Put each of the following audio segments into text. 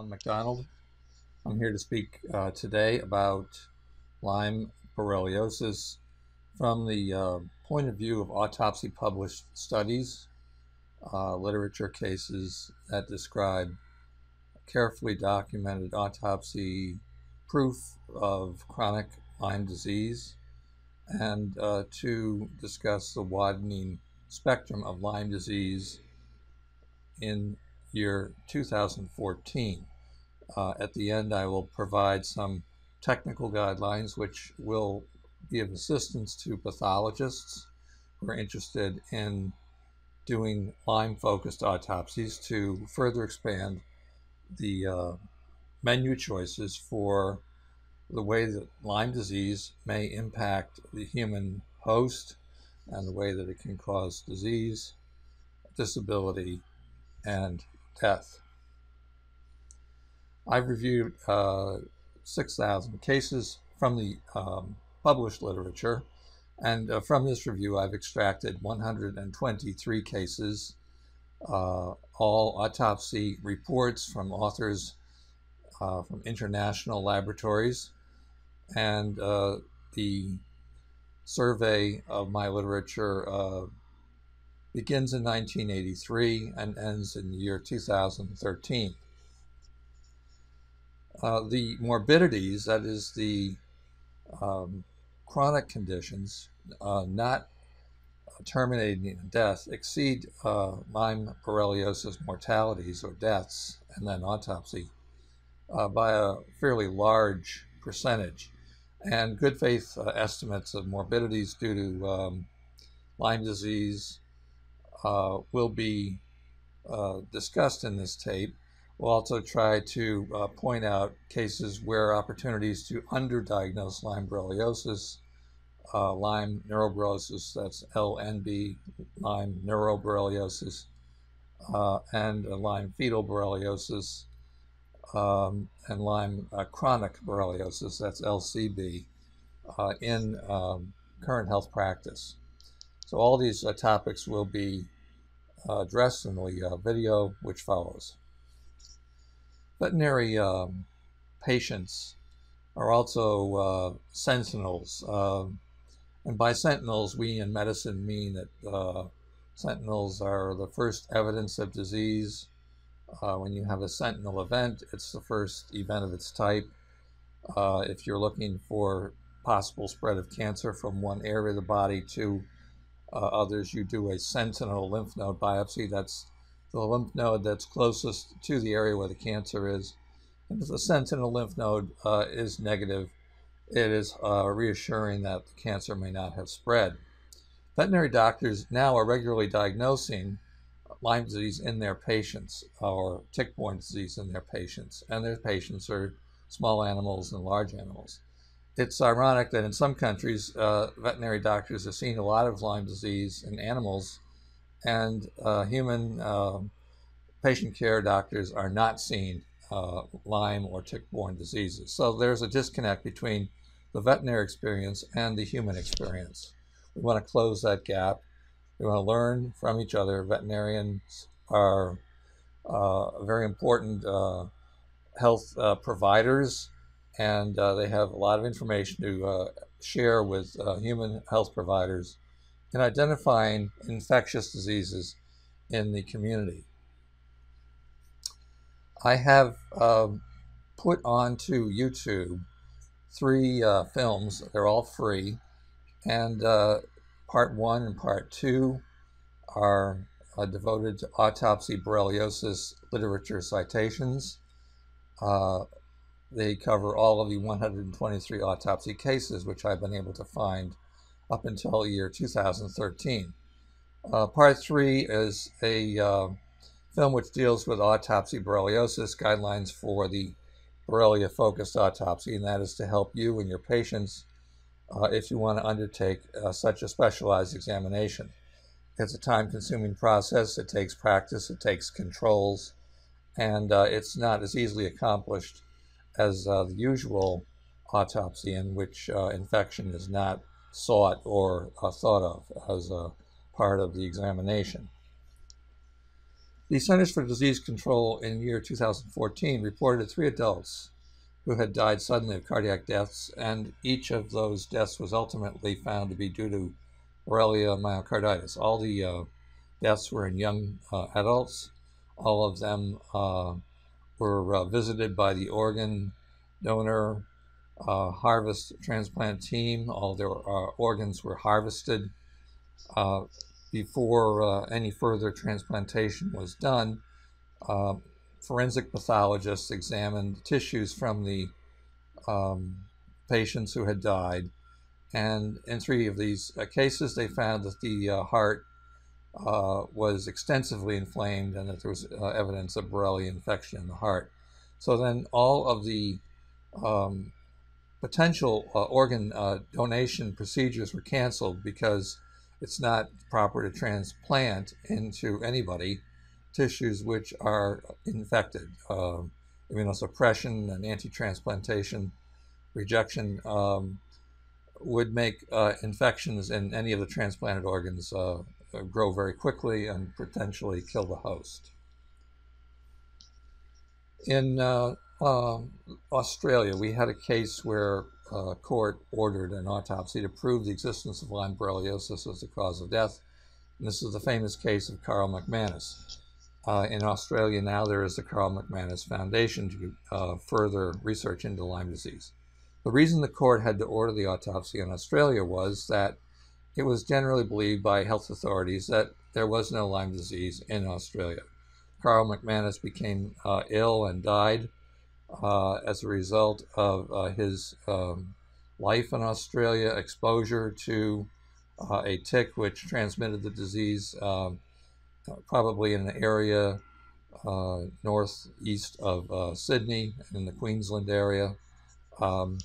Alan MacDonald. I'm here to speak uh, today about Lyme borreliosis from the uh, point of view of autopsy published studies, uh, literature cases that describe carefully documented autopsy proof of chronic Lyme disease, and uh, to discuss the widening spectrum of Lyme disease in year 2014. Uh, at the end, I will provide some technical guidelines which will be of assistance to pathologists who are interested in doing Lyme focused autopsies to further expand the uh, menu choices for the way that Lyme disease may impact the human host and the way that it can cause disease, disability, and death. I've reviewed uh, 6,000 cases from the um, published literature, and uh, from this review, I've extracted 123 cases, uh, all autopsy reports from authors uh, from international laboratories, and uh, the survey of my literature uh, begins in 1983 and ends in the year 2013. Uh, the morbidities, that is the um, chronic conditions, uh, not terminating in death, exceed uh, Lyme borreliosis mortalities or deaths and then autopsy uh, by a fairly large percentage. And good faith uh, estimates of morbidities due to um, Lyme disease, uh, will be discussed in this tape. We'll also try to uh, point out cases where opportunities to underdiagnose Lyme borreliosis, uh, Lyme neuroborreliosis, that's LNB, Lyme neuroborreliosis, uh, and Lyme fetal borreliosis, um, and Lyme uh, chronic borreliosis, that's LCB, in um, current health practice. So all these uh, topics will be uh, addressed in the uh, video which follows. Veterinary um, patients are also uh, sentinels. Um, and by sentinels, we in medicine mean that uh, sentinels are the first evidence of disease. Uh, when you have a sentinel event, it's the first event of its type. if you're looking for possible spread of cancer from one area of the body to uh, others, you do a sentinel lymph node biopsy. That's the lymph node that's closest to the area where the cancer is. And if the sentinel lymph node uh, is negative, it is uh, reassuring that the cancer may not have spread. Veterinary doctors now are regularly diagnosing Lyme disease in their patients or tick-borne disease in their patients, and their patients are small animals and large animals it's ironic that in some countries, uh, veterinary doctors have seen a lot of Lyme disease in animals, and uh, human uh, patient care doctors are not seeing uh, Lyme or tick-borne diseases. So there's a disconnect between the veterinary experience and the human experience. We want to close that gap. We want to learn from each other. Veterinarians are uh, very important uh, health providers and uh, they have a lot of information to uh, share with uh, human health providers in identifying infectious diseases in the community. I have um, put onto YouTube three uh, films. They're all free, and uh, part one and part two are uh, devoted to autopsy borreliosis literature citations. Uh, they cover all of the 123 autopsy cases, which I've been able to find up until year 2013. Uh, part three is a uh, film which deals with autopsy borreliosis guidelines for the Borrelia focused autopsy, and that is to help you and your patients uh, if you want to undertake uh, such a specialized examination. It's a time consuming process, it takes practice, it takes controls, and uh, it's not as easily accomplished as uh, the usual autopsy in which infection is not sought or uh, thought of as a part of the examination. The Centers for Disease Control in year 2014 reported three adults who had died suddenly of cardiac deaths, and each of those deaths was ultimately found to be due to Borrelia myocarditis. All the uh, deaths were in young uh, adults. All of them uh, were uh, visited by the organ donor uh, harvest transplant team. All their uh, organs were harvested before any further transplantation was done. forensic pathologists examined tissues from the um, patients who had died and in three of these uh, cases, they found that the uh, heart uh, was extensively inflamed and that there was uh, evidence of Borrelia infection in the heart. So then all of the um, potential uh, organ uh, donation procedures were canceled because it's not proper to transplant into anybody tissues which are infected. immunosuppression and anti-transplantation rejection um, would make uh, infections in any of the transplanted organs uh, grow very quickly and potentially kill the host. In uh, um, Australia, we had a case where a court ordered an autopsy to prove the existence of Lyme borreliosis as the cause of death. And this is the famous case of Karl McManus. Uh, in Australia now, there is the Karl McManus Foundation to uh, further research into Lyme disease. The reason the court had to order the autopsy in Australia was that it was generally believed by health authorities that there was no Lyme disease in Australia. Karl McManus became uh, ill and died uh, as a result of uh, his um, life in Australia, exposure to uh, a tick which transmitted the disease um, probably in an area uh, northeast of uh, Sydney in the Queensland area. Um,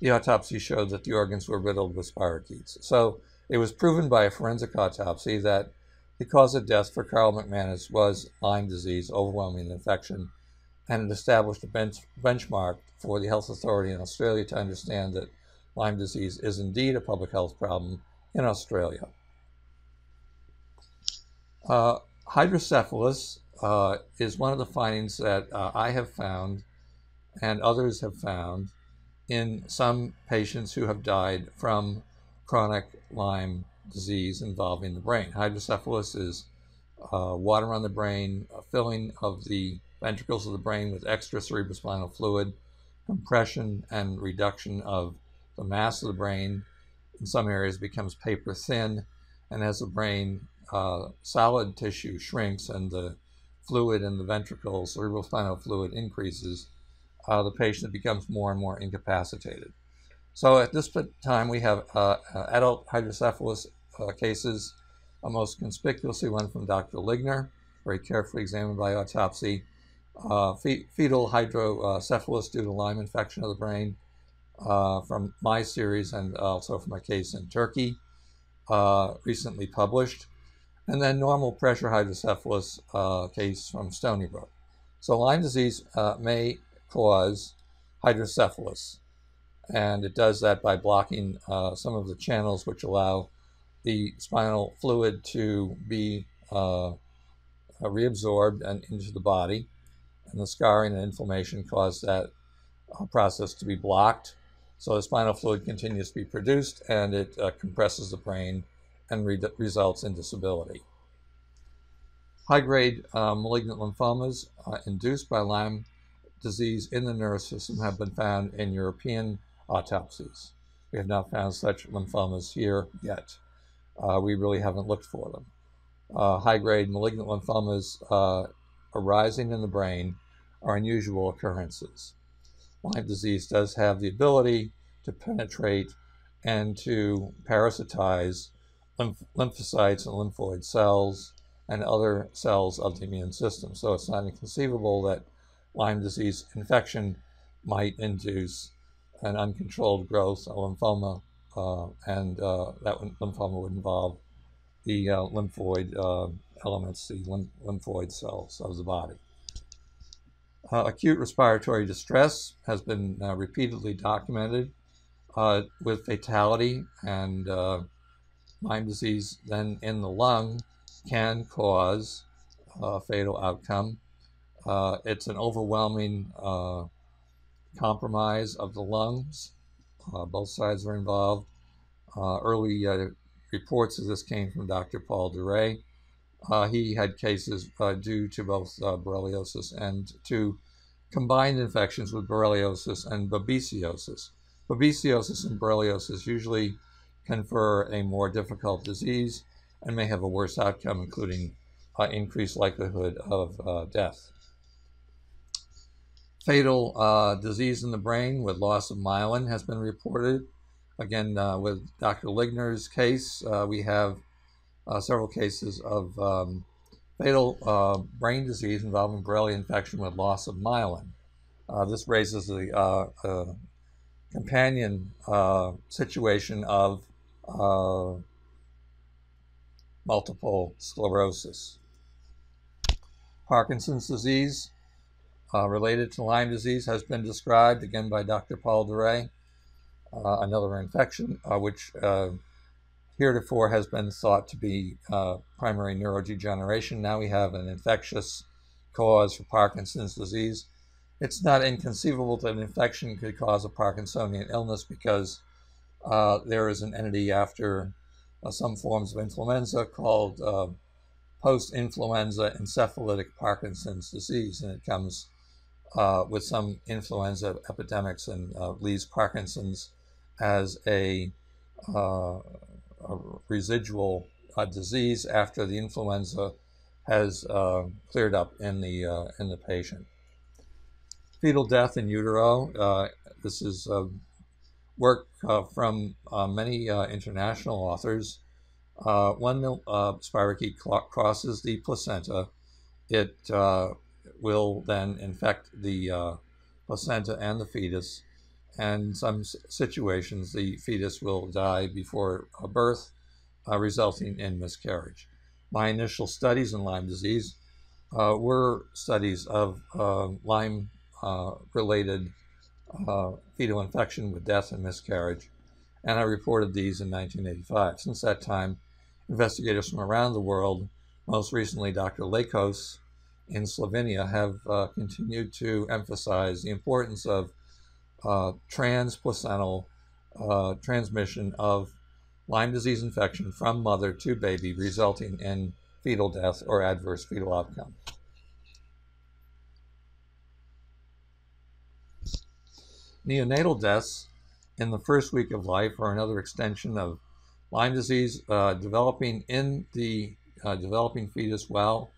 the autopsy showed that the organs were riddled with spirochetes. So it was proven by a forensic autopsy that the cause of death for Karl McManus was Lyme disease, overwhelming infection, and it established a bench, benchmark for the health authority in Australia to understand that Lyme disease is indeed a public health problem in Australia. Uh, hydrocephalus uh, is one of the findings that uh, I have found and others have found in some patients who have died from chronic Lyme disease involving the brain. Hydrocephalus is uh, water on the brain, a filling of the ventricles of the brain with extra cerebrospinal fluid, compression and reduction of the mass of the brain. In some areas, becomes paper thin, and as the brain uh, solid tissue shrinks and the fluid in the ventricles, cerebrospinal fluid increases, uh, the patient becomes more and more incapacitated. So at this time, we have uh, uh adult hydrocephalus uh, cases, a most conspicuously one from Dr. Liegner, very carefully examined by autopsy, uh, fetal hydrocephalus due to Lyme infection of the brain from my series and also from a case in Turkey, recently published, and then normal pressure hydrocephalus case from Stony Brook. So Lyme disease may cause hydrocephalus. And it does that by blocking uh, some of the channels which allow the spinal fluid to be uh, reabsorbed and into the body. And the scarring and inflammation cause that uh, process to be blocked. So the spinal fluid continues to be produced and it uh, compresses the brain and re results in disability. High grade uh, malignant lymphomas uh, induced by Lyme disease in the nervous system have been found in European autopsies. We have not found such lymphomas here yet. Uh, we really haven't looked for them. Uh, high grade malignant lymphomas arising in the brain are unusual occurrences. Lyme disease does have the ability to penetrate and to parasitize lymph- lymphocytes and lymphoid cells and other cells of the immune system. So it's not inconceivable that Lyme disease infection might induce an uncontrolled growth, of lymphoma, uh, and uh, that lymphoma would involve the uh, lymphoid uh, elements, the lymphoid cells of the body. Uh, acute respiratory distress has been uh, repeatedly documented with fatality, and Lyme disease then in the lung can cause uh, fatal outcome. Uh, it's an overwhelming uh, compromise of the lungs. Uh, both sides are involved. Uh, early reports of this came from Dr. Paul Duray. he had cases due to both borreliosis and to combined infections with borreliosis and babesiosis. Babesiosis and borreliosis usually confer a more difficult disease and may have a worse outcome, including uh, increased likelihood of uh, death. Fatal uh, disease in the brain with loss of myelin has been reported. Again, uh, with Dr. Liegner's case, uh, we have uh, several cases of um, fatal brain disease involving Borrelia infection with loss of myelin. this raises the companion situation of multiple sclerosis. Parkinson's disease uh, related to Lyme disease has been described again by Dr. Paul Duray. Uh, another infection, uh, which uh, heretofore has been thought to be uh, primary neurodegeneration. Now we have an infectious cause for Parkinson's disease. It's not inconceivable that an infection could cause a Parkinsonian illness because uh, there is an entity after uh, some forms of influenza called uh, post-influenza encephalitic Parkinson's disease, and it comes uh, with some influenza epidemics and uh, leaves Parkinson's as a, uh, a residual uh, disease after the influenza has cleared up in the in the patient. Fetal death in utero. this is work uh, from uh, many uh, international authors. when the spirochete crosses the placenta, it will then infect the placenta and the fetus. And in some situations, the fetus will die before birth, resulting in miscarriage. My initial studies in Lyme disease uh, were studies of uh, Lyme uh, related uh, fetal infection with death and miscarriage, and I reported these in 1985. Since that time, investigators from around the world, most recently Dr. Lakos in Slovenia, have uh, continued to emphasize the importance of uh, transplacental uh, transmission of Lyme disease infection from mother to baby, resulting in fetal death or adverse fetal outcome. Neonatal deaths in the first week of life are another extension of Lyme disease uh, developing in the uh, developing fetus while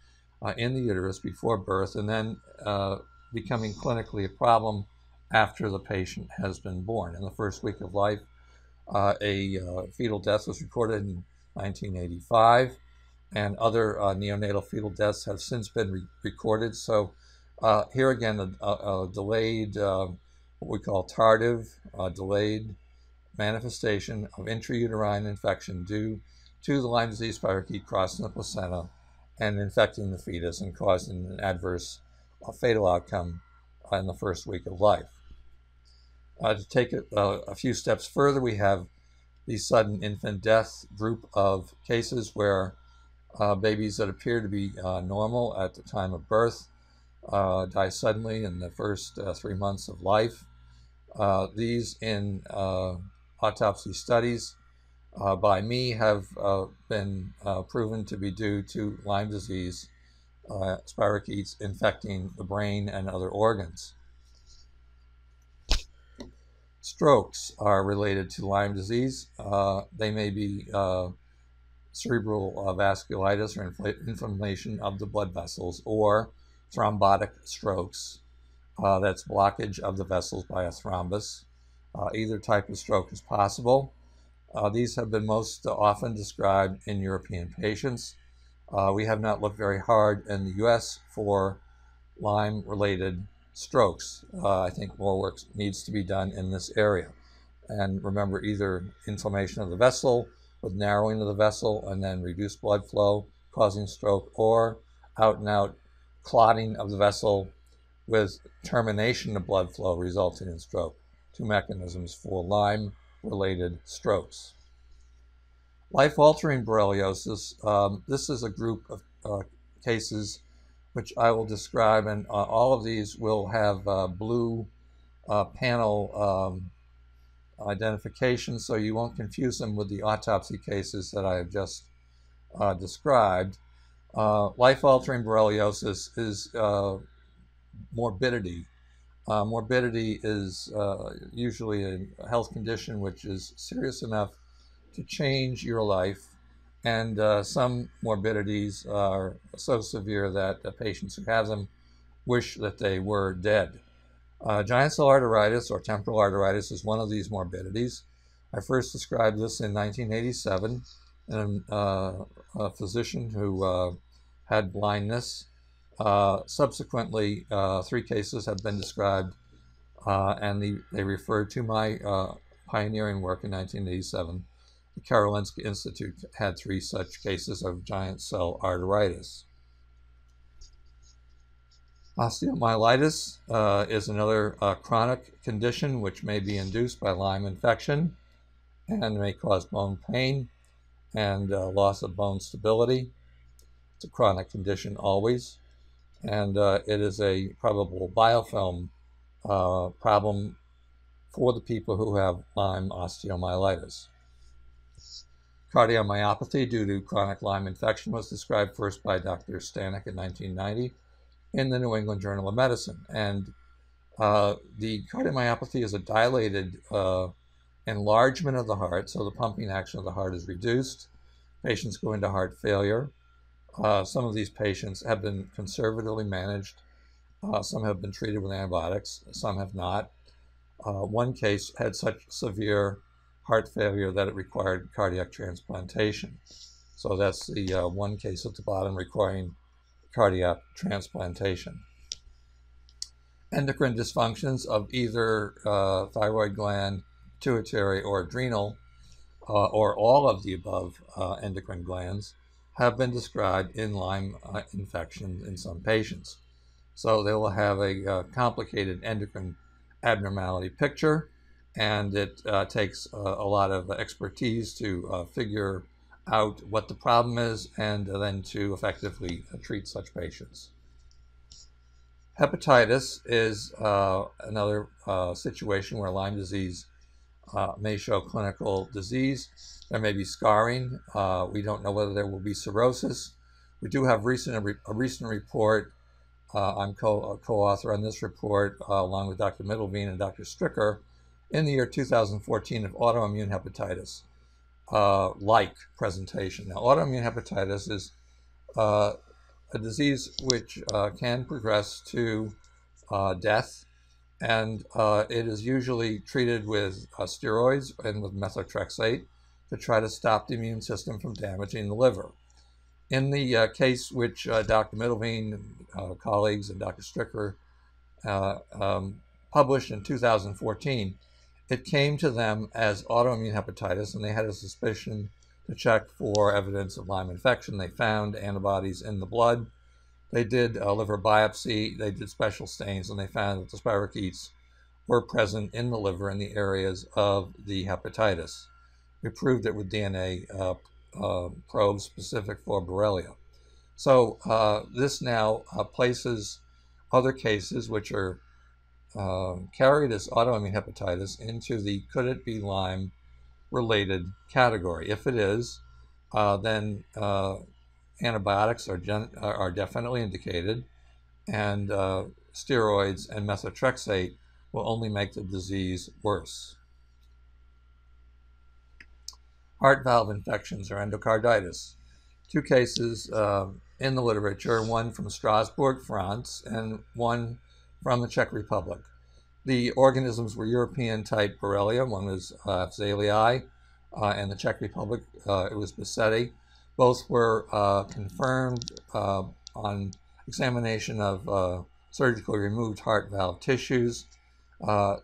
uh, in the uterus before birth and then uh, becoming clinically a problem after the patient has been born. In the first week of life, uh, a uh, fetal death was recorded in 1985 and other neonatal fetal deaths have since been re recorded. So here again, a, a delayed what we call tardive, uh, delayed manifestation of intrauterine infection due to the Lyme disease spirochete crossing the placenta and infecting the fetus and causing an adverse uh, fatal outcome uh, in the first week of life. Uh, to take it uh, a few steps further, we have the sudden infant death group of cases where uh, babies that appear to be normal at the time of birth die suddenly in the first three months of life. Uh, these in uh, autopsy studies uh, by me have uh, been uh, proven to be due to Lyme disease, spirochetes infecting the brain and other organs. Strokes are related to Lyme disease. they may be cerebral vasculitis or infl inflammation of the blood vessels or thrombotic strokes uh, that's blockage of the vessels by a thrombus. Uh, either type of stroke is possible. Uh, these have been most often described in European patients. Uh, we have not looked very hard in the US for Lyme related strokes. Uh, I think more work needs to be done in this area. And remember, either inflammation of the vessel with narrowing of the vessel and then reduced blood flow causing stroke, or out and out clotting of the vessel with termination of blood flow resulting in stroke. Two mechanisms for Lyme related strokes. Life altering borreliosis, um, this is a group of uh, cases which I will describe, and uh, all of these will have uh, blue uh, panel um, identification, so you won't confuse them with the autopsy cases that I have just uh, described. Uh, life-altering borreliosis is uh, morbidity. Morbidity is usually a health condition which is serious enough to change your life, and uh, some morbidities are so severe that patients who have them wish that they were dead. Uh, giant cell arteritis or temporal arteritis is one of these morbidities. I first described this in 1987 in uh, a physician who uh, had blindness. Uh, subsequently, three cases have been described, and the, they referred to my pioneering work in 1987. The Karolinska Institute had three such cases of giant cell arteritis. Osteomyelitis uh, is another uh, chronic condition which may be induced by Lyme infection and may cause bone pain and uh, loss of bone stability. It's a chronic condition always, and uh, it is a probable biofilm uh, problem for the people who have Lyme osteomyelitis. Cardiomyopathy due to chronic Lyme infection was described first by Dr. Stanek in 1990 in the New England Journal of Medicine. And uh, the cardiomyopathy is a dilated uh, enlargement of the heart, so the pumping action of the heart is reduced. Patients go into heart failure. Uh, some of these patients have been conservatively managed. Uh, some have been treated with antibiotics, some have not. Uh, one case had such severe heart failure that it required cardiac transplantation. So that's the uh, one case at the bottom requiring cardiac transplantation. Endocrine dysfunctions of either uh, thyroid gland, pituitary, or adrenal, uh, or all of the above uh, endocrine glands, have been described in Lyme uh, infection in some patients. So they will have a uh, complicated endocrine abnormality picture, and it uh, takes a lot of expertise to figure out what the problem is and then to effectively treat such patients. Hepatitis is uh, another uh, situation where Lyme disease uh, may show clinical disease. There may be scarring. Uh, we don't know whether there will be cirrhosis. We do have recent, a, recent report. Uh, I'm co- co-author on this report uh, along with Dr. Middelveen and Dr. Stricker in the year 2014 of autoimmune hepatitis uh, like presentation. Now, autoimmune hepatitis is uh, a disease which uh, can progress to uh, death, and uh, it is usually treated with uh, steroids and with methotrexate to try to stop the immune system from damaging the liver. In the case which Dr. Middelveen, colleagues, and Dr. Stricker um, published in 2014, it came to them as autoimmune hepatitis, and they had a suspicion to check for evidence of Lyme infection. They found antibodies in the blood. They did a liver biopsy, they did special stains, and they found that the spirochetes were present in the liver in the areas of the hepatitis. We proved it with DNA uh, uh, probes specific for Borrelia. So uh, this now uh, places other cases, which are uh, carry this autoimmune hepatitis into the could it be Lyme related category. If it is, uh, then uh, antibiotics are, gen- are definitely indicated, and uh, steroids and methotrexate will only make the disease worse. Heart valve infections or endocarditis. Two cases uh, in the literature, one from Strasbourg, France, and one from the Czech Republic. The organisms were European type Borrelia. One was uh, uh, and the Czech Republic, uh, it was bissettii. Both were uh, confirmed uh, on examination of uh, surgically removed heart valve tissues.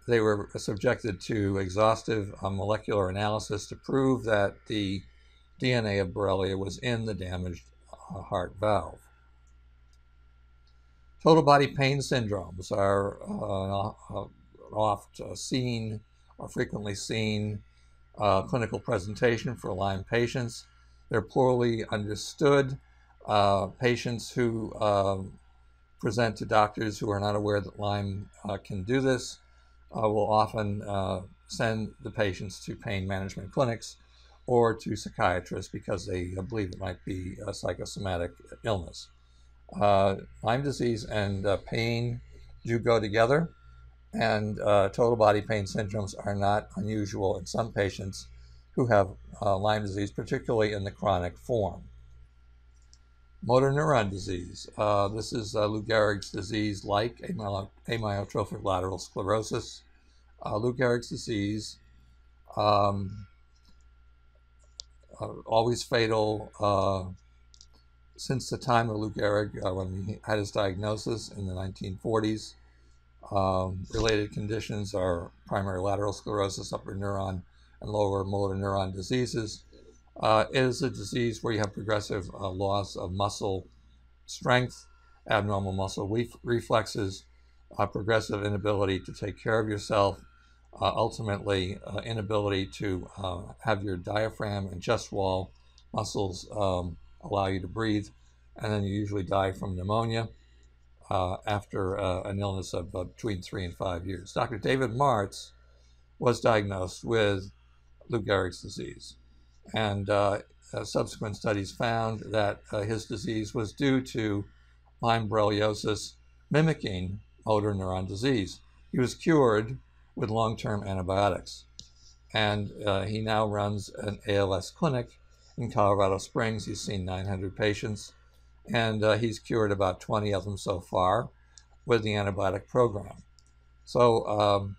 they were subjected to exhaustive molecular analysis to prove that the DNA of Borrelia was in the damaged heart valve. Total body pain syndromes are uh, uh oft uh, seen or frequently seen uh, clinical presentation for Lyme patients. They're poorly understood. Uh, patients who um, present to doctors who are not aware that Lyme uh, can do this will often send the patients to pain management clinics or to psychiatrists because they believe it might be a psychosomatic illness. Uh, Lyme disease and uh, pain do go together, and uh, total body pain syndromes are not unusual in some patients who have Lyme disease, particularly in the chronic form. Motor neuron disease. Uh, this is uh, Lou Gehrig's disease like amyotrophic lateral sclerosis. Uh, Lou Gehrig's disease, um, uh, always fatal uh, since the time of Lou Gehrig, uh, when he had his diagnosis in the 1940s. Um, related conditions are primary lateral sclerosis, upper neuron and lower motor neuron diseases, uh, is a disease where you have progressive uh, loss of muscle strength, abnormal muscle ref- reflexes, uh, progressive inability to take care of yourself, uh, ultimately uh, inability to uh, have your diaphragm and chest wall muscles um, allow you to breathe, and then you usually die from pneumonia after an illness of between three and five years. Dr. David Martz was diagnosed with Lou Gehrig's disease and uh, uh, subsequent studies found that uh, his disease was due to Lyme borreliosis mimicking motor neuron disease. He was cured with long term antibiotics. And uh, he now runs an ALS clinic in Colorado Springs. He's seen 900 patients, and uh, he's cured about 20 of them so far with the antibiotic program. So, um,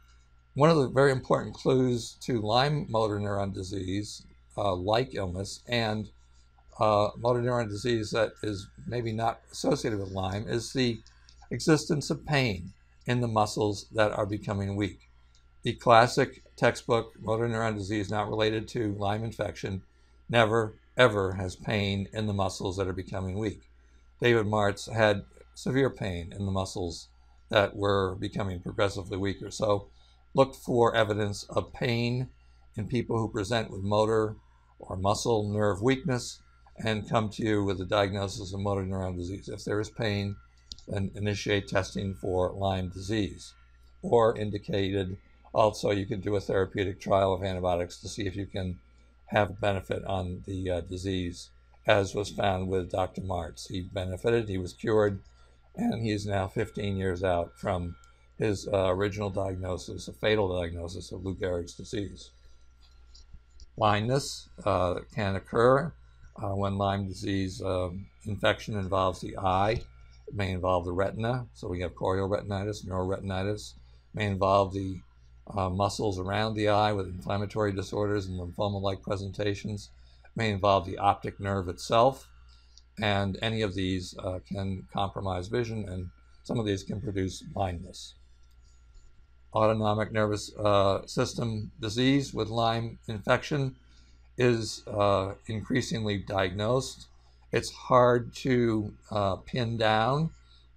one of the very important clues to Lyme motor neuron disease uh, like illness and uh, motor neuron disease that is maybe not associated with Lyme is the existence of pain in the muscles that are becoming weak. The classic textbook motor neuron disease not related to Lyme infection never ever has pain in the muscles that are becoming weak. David Martz had severe pain in the muscles that were becoming progressively weaker. So look for evidence of pain in people who present with motor or muscle nerve weakness and come to you with a diagnosis of motor neuron disease. If there is pain, then initiate testing for Lyme disease. Or indicated, also, you can do a therapeutic trial of antibiotics to see if you can have benefit on the uh, disease, as was found with Dr. Martz. He benefited, he was cured, and he is now 15 years out from his uh, original diagnosis, a fatal diagnosis of Lou Gehrig's disease. Blindness uh, can occur uh, when Lyme disease um, infection involves the eye. It may involve the retina, so we have chorioretinitis, neuroretinitis. It may involve the uh, muscles around the eye with inflammatory disorders and lymphoma-like presentations. It may involve the optic nerve itself, and any of these uh, can compromise vision, and some of these can produce blindness autonomic nervous uh, system disease with Lyme infection is uh, increasingly diagnosed. It's hard to uh, pin down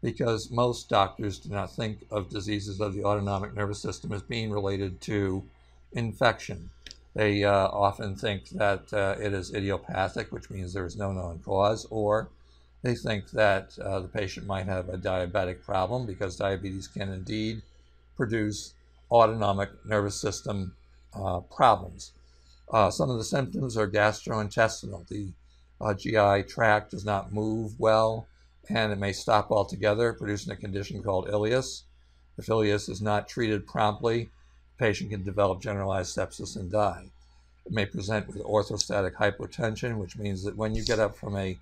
because most doctors do not think of diseases of the autonomic nervous system as being related to infection. They uh, often think that uh, it is idiopathic, which means there is no known cause, or they think that uh, the patient might have a diabetic problem because diabetes can indeed produce autonomic nervous system uh, problems. Uh, some of the symptoms are gastrointestinal. The uh, GI tract does not move well and it may stop altogether, producing a condition called ileus. If ileus is not treated promptly, the patient can develop generalized sepsis and die. It may present with orthostatic hypotension, which means that when you get up from a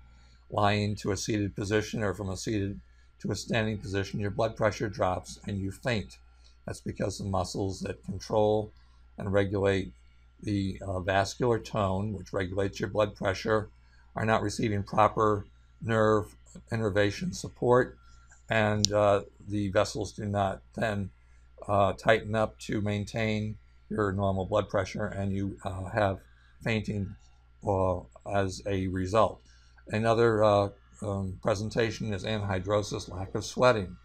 lying to a seated position or from a seated to a standing position, your blood pressure drops and you faint. That's because the muscles that control and regulate the uh, vascular tone, which regulates your blood pressure, are not receiving proper nerve innervation support, and uh, the vessels do not then uh, tighten up to maintain your normal blood pressure, and you uh, have fainting uh, as a result. Another uh, um, presentation is anhidrosis, lack of sweating.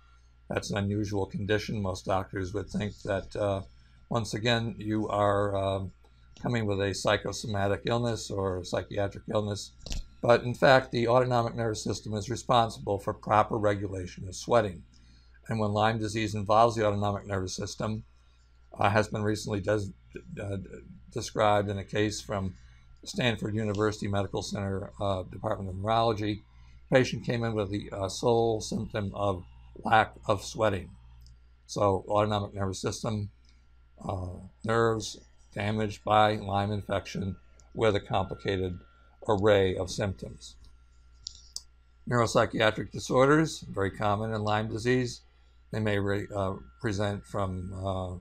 That's an unusual condition. Most doctors would think that uh, once again you are um, coming with a psychosomatic illness or psychiatric illness But in fact, the autonomic nervous system is responsible for proper regulation of sweating. And when Lyme disease involves the autonomic nervous system, uh, has been recently des- uh, described in a case from Stanford University Medical Center uh, Department of Neurology. The patient came in with the uh, sole symptom of lack of sweating. So, autonomic nervous system, uh, nerves damaged by Lyme infection with a complicated array of symptoms. Neuropsychiatric disorders, very common in Lyme disease. They may re, uh, present from uh,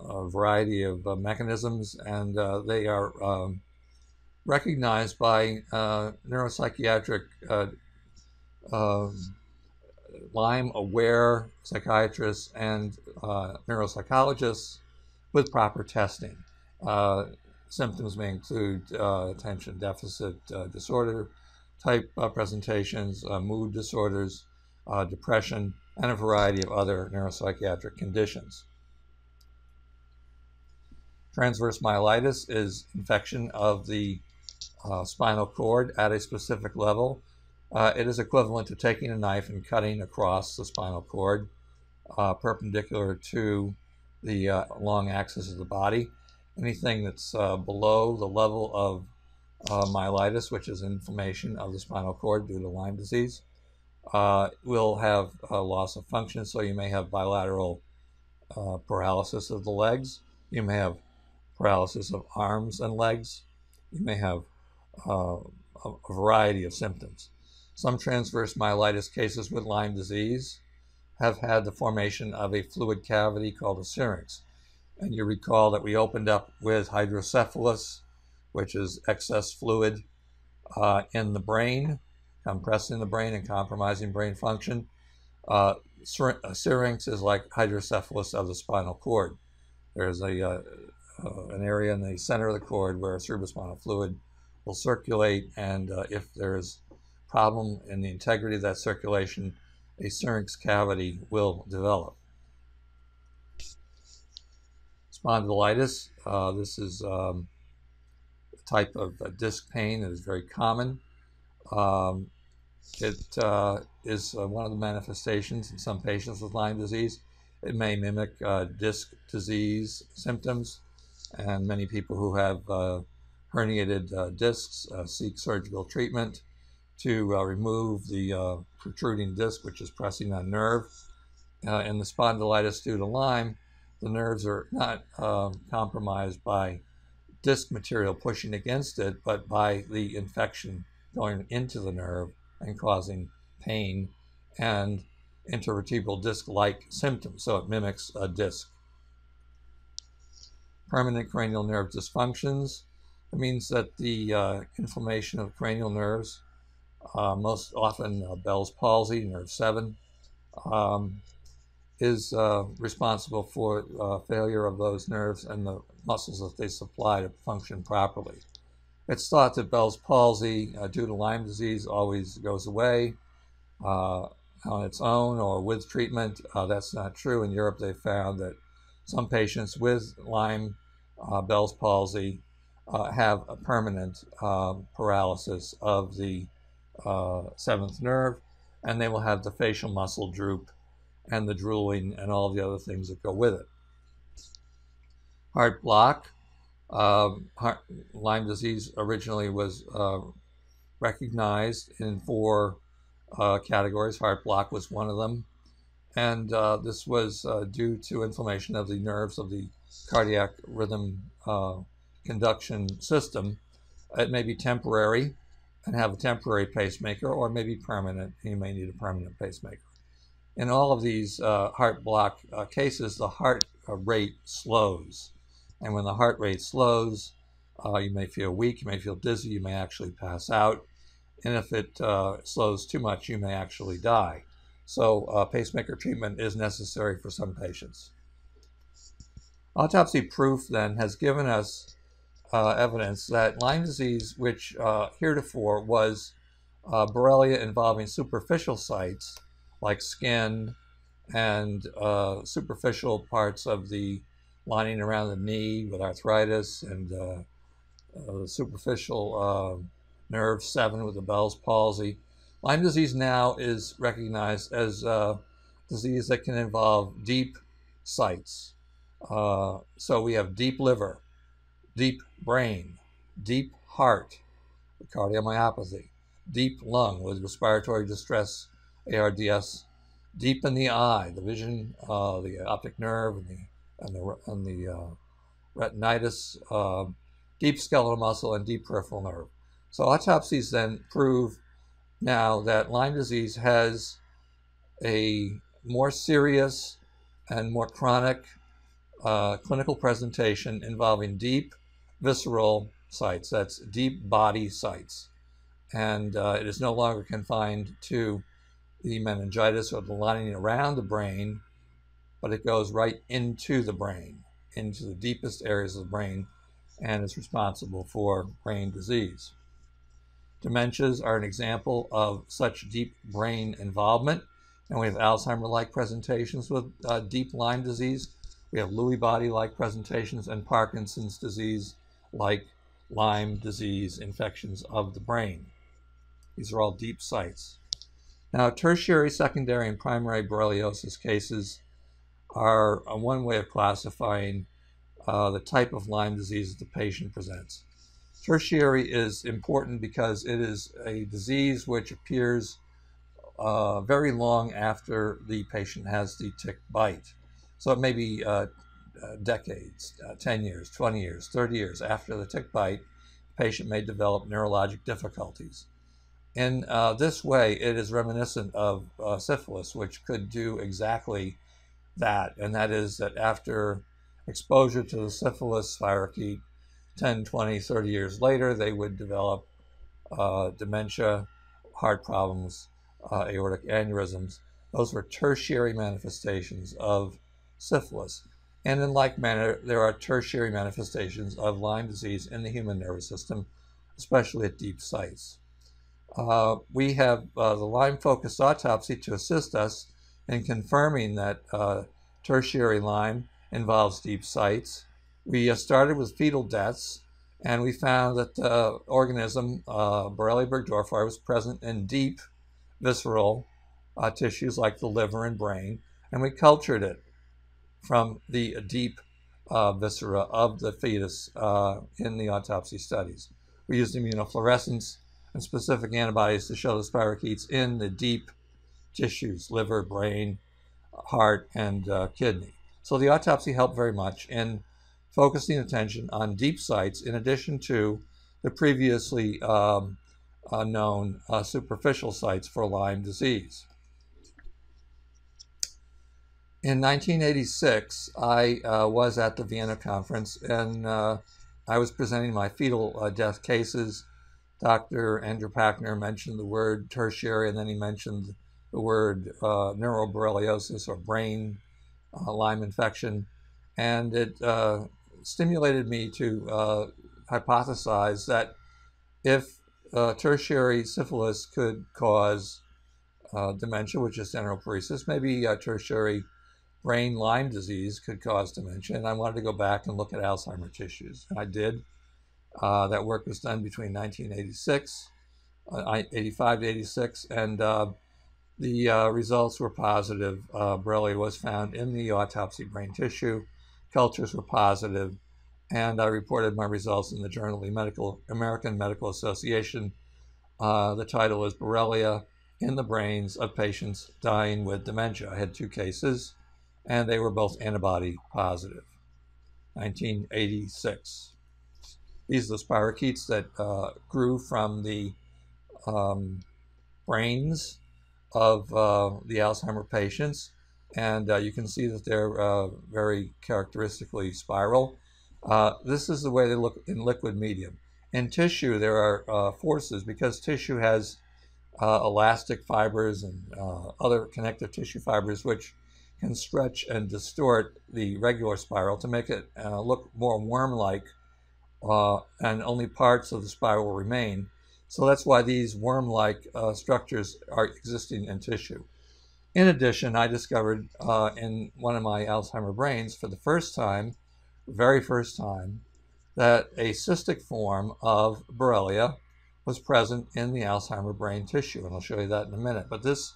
a variety of uh, mechanisms, and uh, they are um, recognized by uh, neuropsychiatric uh, um, Lyme aware psychiatrists and neuropsychologists with proper testing. Uh, symptoms may include attention deficit disorder type presentations, mood disorders, depression, and a variety of other neuropsychiatric conditions. Transverse myelitis is infection of the uh, spinal cord at a specific level. Uh, it is equivalent to taking a knife and cutting across the spinal cord uh, perpendicular to the uh, long axis of the body. Anything that's uh, below the level of uh, myelitis, which is inflammation of the spinal cord due to Lyme disease, will have loss of function. So you may have bilateral paralysis of the legs. You may have paralysis of arms and legs. You may have uh, a variety of symptoms. Some transverse myelitis cases with Lyme disease have had the formation of a fluid cavity called a syrinx. And you recall that we opened up with hydrocephalus, which is excess fluid uh, in the brain, compressing the brain and compromising brain function. Uh, syrinx is like hydrocephalus of the spinal cord. There's a, uh, uh, an area in the center of the cord where cerebrospinal fluid will circulate, and uh, if there's problem in the integrity of that circulation, a syrinx cavity will develop. Spondylitis, uh, this is um, a type of uh, disc pain that is very common. Um, it uh, is uh, one of the manifestations in some patients with Lyme disease. It may mimic uh, disc disease symptoms and many people who have herniated discs seek surgical treatment to remove the protruding disc, which is pressing on nerve. Uh, in the spondylitis due to Lyme, the nerves are not um, compromised by disc material pushing against it, but by the infection going into the nerve and causing pain and intervertebral disc-like symptoms. So it mimics a disc permanent cranial nerve dysfunctions. It means that the uh, inflammation of cranial nerves, uh, most often uh, Bell's palsy, nerve 7, um, is uh, responsible for uh, failure of those nerves and the muscles that they supply to function properly. It's thought that Bell's palsy, uh, due to Lyme disease, always goes away on its own or with treatment. that's not true. In Europe, they found that some patients with Lyme uh, Bell's palsy uh, have a permanent um, paralysis of the uh, seventh nerve, and they will have the facial muscle droop and the drooling and all the other things that go with it. Heart block. Um, heart, Lyme disease originally was uh, recognized in four uh, categories. Heart block was one of them. And uh, this was due to inflammation of the nerves of the cardiac rhythm uh, conduction system. It may be temporary and have a temporary pacemaker, or maybe permanent. You may need a permanent pacemaker. In all of these uh, heart block uh, cases, the heart uh, rate slows. And when the heart rate slows, uh, you may feel weak, you may feel dizzy, you may actually pass out. And if it uh, slows too much, you may actually die. So, pacemaker treatment is necessary for some patients. Autopsy proof then has given us uh, evidence that Lyme disease, which uh, heretofore was uh, Borrelia involving superficial sites like skin and uh, superficial parts of the lining around the knee with arthritis and uh, uh, superficial nerve 7 with the Bell's palsy. Lyme disease now is recognized as a disease that can involve deep sites. Uh, so we have deep liver, deep brain, deep heart, cardiomyopathy, deep lung with respiratory distress, ARDS, deep in the eye, the vision, uh, the optic nerve, and the and the, and the uh, retinitis, uh, deep skeletal muscle, and deep peripheral nerve. So autopsies then prove now that Lyme disease has a more serious and more chronic uh, clinical presentation involving deep visceral sites. That's deep body sites. And uh, it is no longer confined to the meningitis or the lining around the brain, but it goes right into the brain, into the deepest areas of the brain, and is responsible for brain disease. Dementias are an example of such deep brain involvement, and we have Alzheimer like presentations with uh, deep Lyme disease. We have Lewy body like presentations and Parkinson's disease like Lyme disease infections of the brain. These are all deep sites. Now, tertiary, secondary, and primary borreliosis cases are one way of classifying uh, the type of Lyme disease that the patient presents. Tertiary is important because it is a disease which appears uh, very long after the patient has the tick bite. So it may be uh, uh decades, uh, 10 years, 20 years, 30 years after the tick bite, the patient may develop neurologic difficulties. In uh, this way, it is reminiscent of uh, syphilis, which could do exactly that. And that is that after exposure to the syphilis spirochete, 10, 20, 30 years later, they would develop uh, dementia, heart problems, uh, aortic aneurysms. Those were tertiary manifestations of syphilis. And in like manner, there are tertiary manifestations of Lyme disease in the human nervous system, especially at deep sites. Uh, we have uh, the Lyme focused autopsy to assist us in confirming that uh, tertiary Lyme involves deep sites. We uh, started with fetal deaths, and we found that the organism, uh, Borrelia burgdorferi, was present in deep visceral tissues like the liver and brain, and we cultured it from the deep viscera of the fetus in the autopsy studies. We used immunofluorescence and specific antibodies to show the spirochetes in the deep tissues, liver, brain, heart, and uh, kidney. So the autopsy helped very much in focusing attention on deep sites in addition to the previously um, uh, known uh, superficial sites for Lyme disease. In 1986, I uh, was at the Vienna conference and uh, I was presenting my fetal uh, death cases Dr. Andrew Pachner mentioned the word tertiary, and then he mentioned the word uh, neuroborreliosis or brain uh, Lyme infection. And it uh, stimulated me to uh, hypothesize that if uh, tertiary syphilis could cause uh, dementia, which is enteroparesis, maybe tertiary brain Lyme disease could cause dementia. And I wanted to go back and look at Alzheimer tissues. And I did. Uh, that work was done between 1986, uh, 85 to 86, and uh, the uh, results were positive. Uh, Borrelia was found in the autopsy brain tissue. Cultures were positive, and I reported my results in the Journal of the Medical, American Medical Association. Uh, the title is Borrelia in the Brains of Patients Dying with Dementia. I had two cases, and they were both antibody positive. 1986. These are the spirochetes that uh, grew from the um, brains of uh, the Alzheimer patients. And uh, you can see that they're uh, very characteristically spiral. Uh, this is the way they look in liquid medium. In tissue, there are uh, forces because tissue has elastic fibers and other connective tissue fibers which can stretch and distort the regular spiral to make it look more worm-like uh, and only parts of the spiral remain. So that's why these worm-like uh, structures are existing in tissue. In addition, I discovered uh, in one of my Alzheimer brains for the first time, very first time, that a cystic form of Borrelia was present in the Alzheimer brain tissue, and I'll show you that in a minute. But this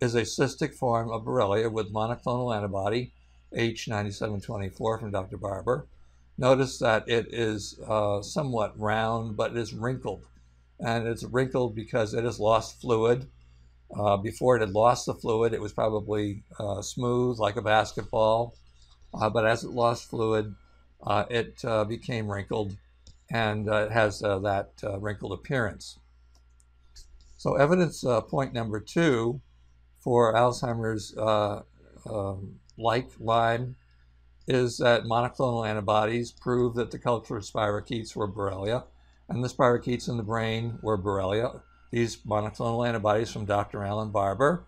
is a cystic form of Borrelia with monoclonal antibody H9724 from Dr. Barbour. Notice that it is uh, somewhat round, but it is wrinkled. And it's wrinkled because it has lost fluid. Uh, before it had lost the fluid, it was probably uh, smooth like a basketball. Uh, but as it lost fluid, uh, it uh, became wrinkled and it has that wrinkled appearance. So evidence point number two for Alzheimer's um, like Lyme is that monoclonal antibodies prove that the cultured spirochetes were Borrelia, and the spirochetes in the brain were Borrelia. These monoclonal antibodies from Dr. Alan Barbour,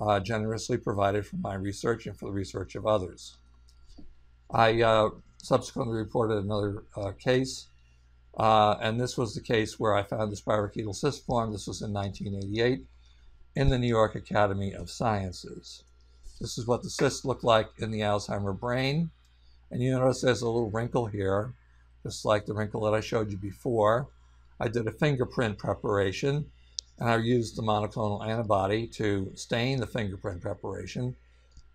uh, generously provided for my research and for the research of others. I uh, subsequently reported another uh, case, uh, and this was the case where I found the spirochetal cyst form. This was in 1988 in the New York Academy of Sciences. This is what the cyst looked like in the Alzheimer brain. And you notice there's a little wrinkle here, just like the wrinkle that I showed you before. I did a fingerprint preparation, and I used the monoclonal antibody to stain the fingerprint preparation.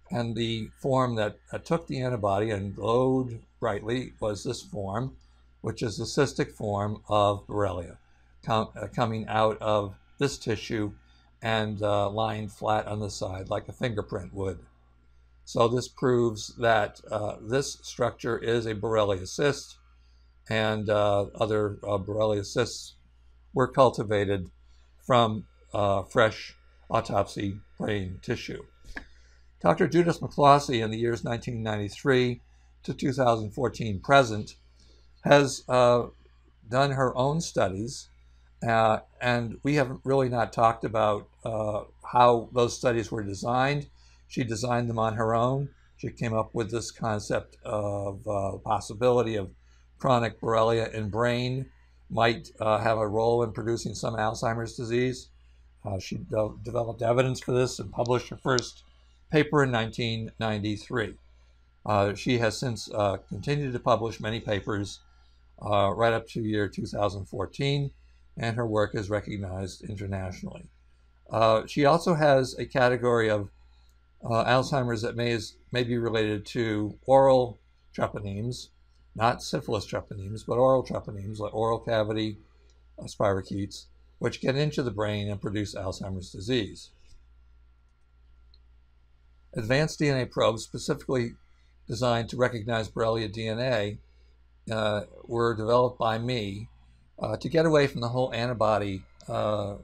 And the form that uh, took the antibody and glowed brightly was this form, which is the cystic form of Borrelia, com uh, coming out of this tissue and uh, lying flat on the side like a fingerprint would. So this proves that uh, this structure is a Borrelia cyst and uh, other uh, Borrelia cysts were cultivated from uh, fresh autopsy brain tissue. Dr. Judith Miklossy in the years 1993 to 2014 present has uh, done her own studies uh, and we have really not talked about uh, how those studies were designed. She designed them on her own. She came up with this concept of uh, possibility of chronic Borrelia in brain might uh, have a role in producing some Alzheimer's disease. Uh, she de developed evidence for this and published her first paper in 1993. Uh, she has since continued to publish many papers right up to year 2014 and her work is recognized internationally. Uh, she also has a category of uh, Alzheimer's that may, is, may be related to oral treponemes, not syphilis treponemes, but oral treponemes, like oral cavity uh, spirochetes, which get into the brain and produce Alzheimer's disease. Advanced DNA probes specifically designed to recognize Borrelia DNA uh, were developed by me uh, to get away from the whole antibody uh,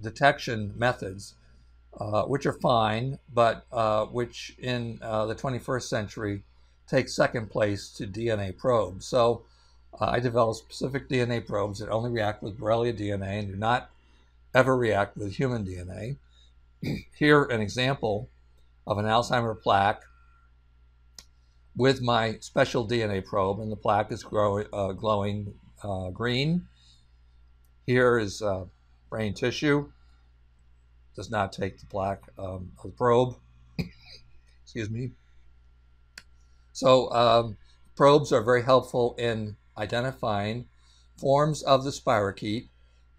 detection methods, uh, which are fine, but uh, which in uh, the 21st century take second place to DNA probes. So uh, I developed specific DNA probes that only react with Borrelia DNA and do not ever react with human DNA. Here, an example of an Alzheimer plaque with my special DNA probe, and the plaque is grow, glowing uh, green. Here is uh, brain tissue. Does not take the black um, of the probe. Excuse me. So um, probes are very helpful in identifying forms of the spirochete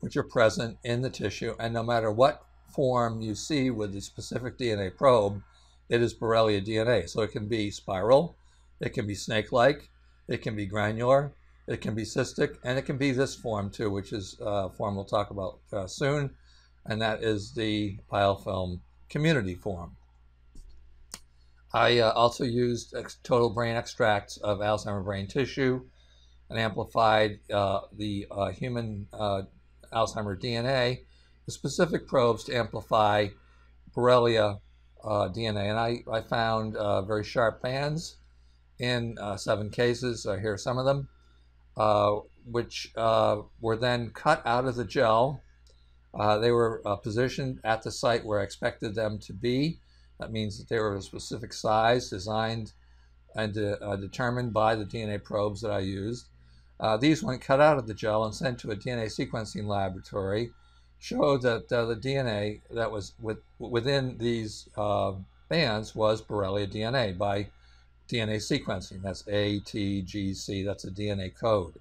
which are present in the tissue. And no matter what form you see with the specific DNA probe, it is Borrelia DNA. So it can be spiral, it can be snake-like, it can be granular, it can be cystic, and it can be this form too, which is a uh, form we'll talk about uh, soon, and that is the biofilm community form. I uh, also used total brain extracts of Alzheimer brain tissue and amplified uh, the uh, human uh, Alzheimer DNA with specific probes to amplify Borrelia DNA. And I, I found very sharp bands in seven cases. here are some of them. Uh, which uh, were then cut out of the gel. Uh, they were positioned at the site where I expected them to be. That means that they were a specific size designed and uh, determined by the DNA probes that I used. Uh, these went cut out of the gel and sent to a DNA sequencing laboratory showed that uh, the DNA that was with, within these bands was Borrelia DNA by DNA sequencing. That's A, T, G, C. That's a DNA code.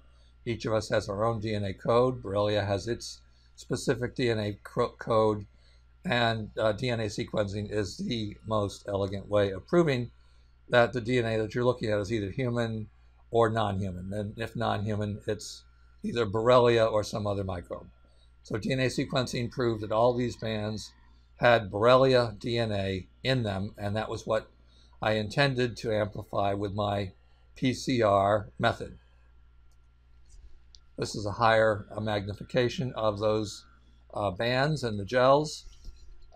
Each of us has our own DNA code. Borrelia has its specific DNA code, and uh, DNA sequencing is the most elegant way of proving that the DNA that you're looking at is either human or non-human. And if non-human, it's either Borrelia or some other microbe. So DNA sequencing proved that all these bands had Borrelia DNA in them, and that was what I intended to amplify with my PCR method. This is a higher a magnification of those uh, bands and the gels.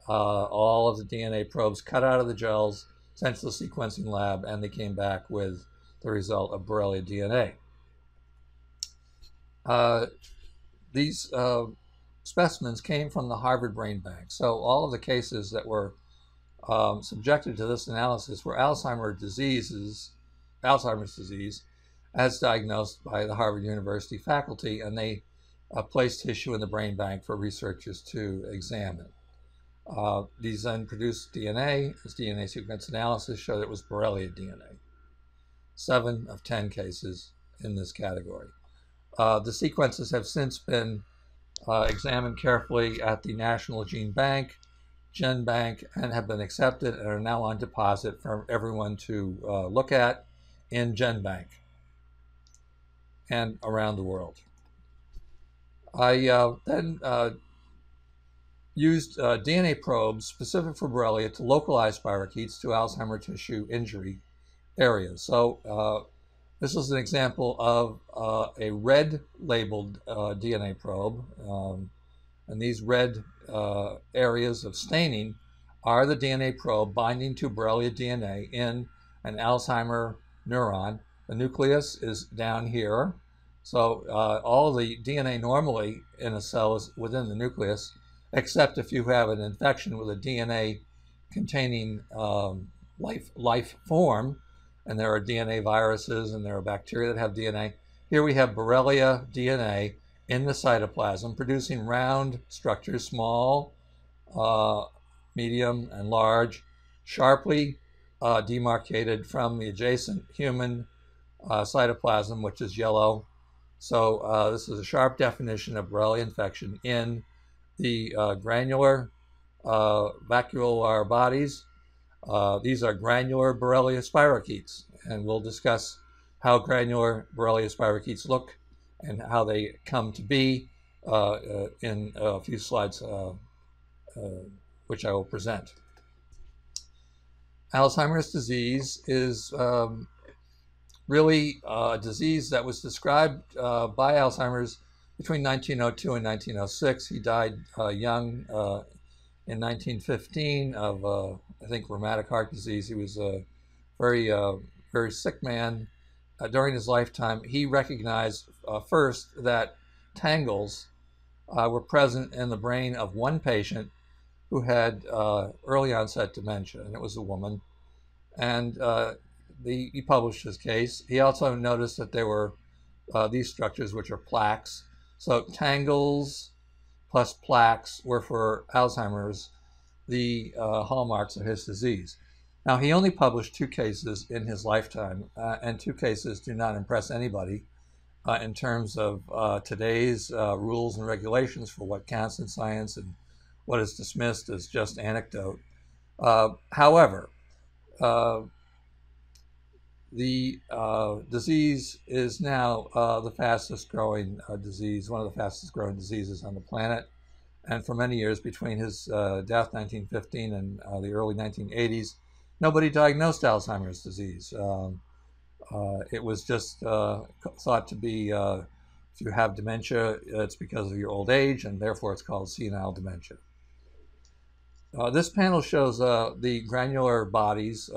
Uh, all of the DNA probes cut out of the gels, sent to the sequencing lab, and they came back with the result of Borrelia DNA. Uh, these uh, specimens came from the Harvard Brain Bank. So all of the cases that were um, subjected to this analysis were Alzheimer's diseases, Alzheimer's disease, as diagnosed by the Harvard University faculty, and they uh, placed tissue in the brain bank for researchers to examine. Uh, these then produced DNA. This DNA sequence analysis showed it was Borrelia DNA. Seven of 10 cases in this category. Uh, the sequences have since been uh, examined carefully at the National Gene Bank, GenBank, and have been accepted and are now on deposit for everyone to uh, look at in GenBank and around the world. I uh, then uh, used uh, DNA probes specific for Borrelia to localize spirochetes to Alzheimer tissue injury areas. So uh, this is an example of uh, a red labeled DNA probe. Um, and these red areas of staining are the DNA probe binding to Borrelia DNA in an Alzheimer neuron. The nucleus is down here. So uh, all the DNA normally in a cell is within the nucleus, except if you have an infection with a DNA containing um, life, life form, and there are DNA viruses and there are bacteria that have DNA. Here we have Borrelia DNA in the cytoplasm producing round structures, small, uh, medium, and large, sharply uh, demarcated from the adjacent human uh, cytoplasm, which is yellow so uh, this is a sharp definition of Borrelia infection in the uh, granular uh, vacuolar bodies. These are granular Borrelia spirochetes, and we'll discuss how granular Borrelia spirochetes look and how they come to be uh, uh, in a few slides, which I will present. Alzheimer's disease is um, really uh, a disease that was described uh, by Alzheimer's between 1902 and 1906. He died uh, young uh, in 1915 of, uh, I think, rheumatic heart disease. He was a very, uh, very sick man Uh, during his lifetime. He recognized uh, first that tangles uh, were present in the brain of one patient who had early onset dementia, and it was a woman. And the, he published his case. He also noticed that there were uh, these structures, which are plaques. So tangles plus plaques were for Alzheimer's the uh, hallmarks of his disease. Now, he only published two cases in his lifetime, uh, and two cases do not impress anybody uh, in terms of uh, today's uh, rules and regulations for what counts in science and what is dismissed as just anecdote. however, the uh, disease is now uh, the fastest growing uh, disease, one of the fastest growing diseases on the planet. And for many years, between his uh, death, 1915, and uh, the early 1980s, nobody diagnosed Alzheimer's disease. Um, uh, it was just thought to be if you have dementia, it's because of your old age, and therefore it's called senile dementia. this panel shows the granular bodies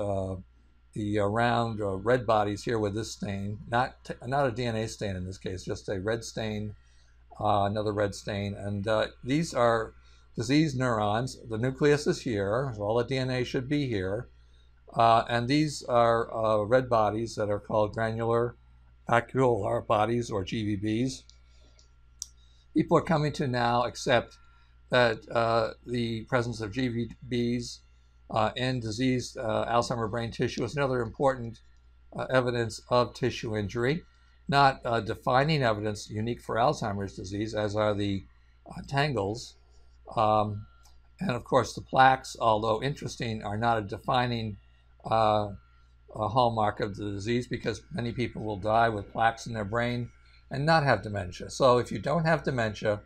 the uh, round uh, red bodies here with this stain, not, not a DNA stain in this case, just a red stain, uh, another red stain. And uh, these are disease neurons. The nucleus is here, so all the DNA should be here. Uh, and these are uh, red bodies that are called granular vacuolar bodies or GVBs. People are coming to now accept that the presence of GVBs uh, in diseased uh, Alzheimer brain tissue is another important uh, evidence of tissue injury. not uh, defining evidence unique for Alzheimer's disease, as are the uh, tangles. Um, and of course, the plaques, although interesting, are not a defining uh, a hallmark of the disease because many people will die with plaques in their brain and not have dementia. So if you don't have dementia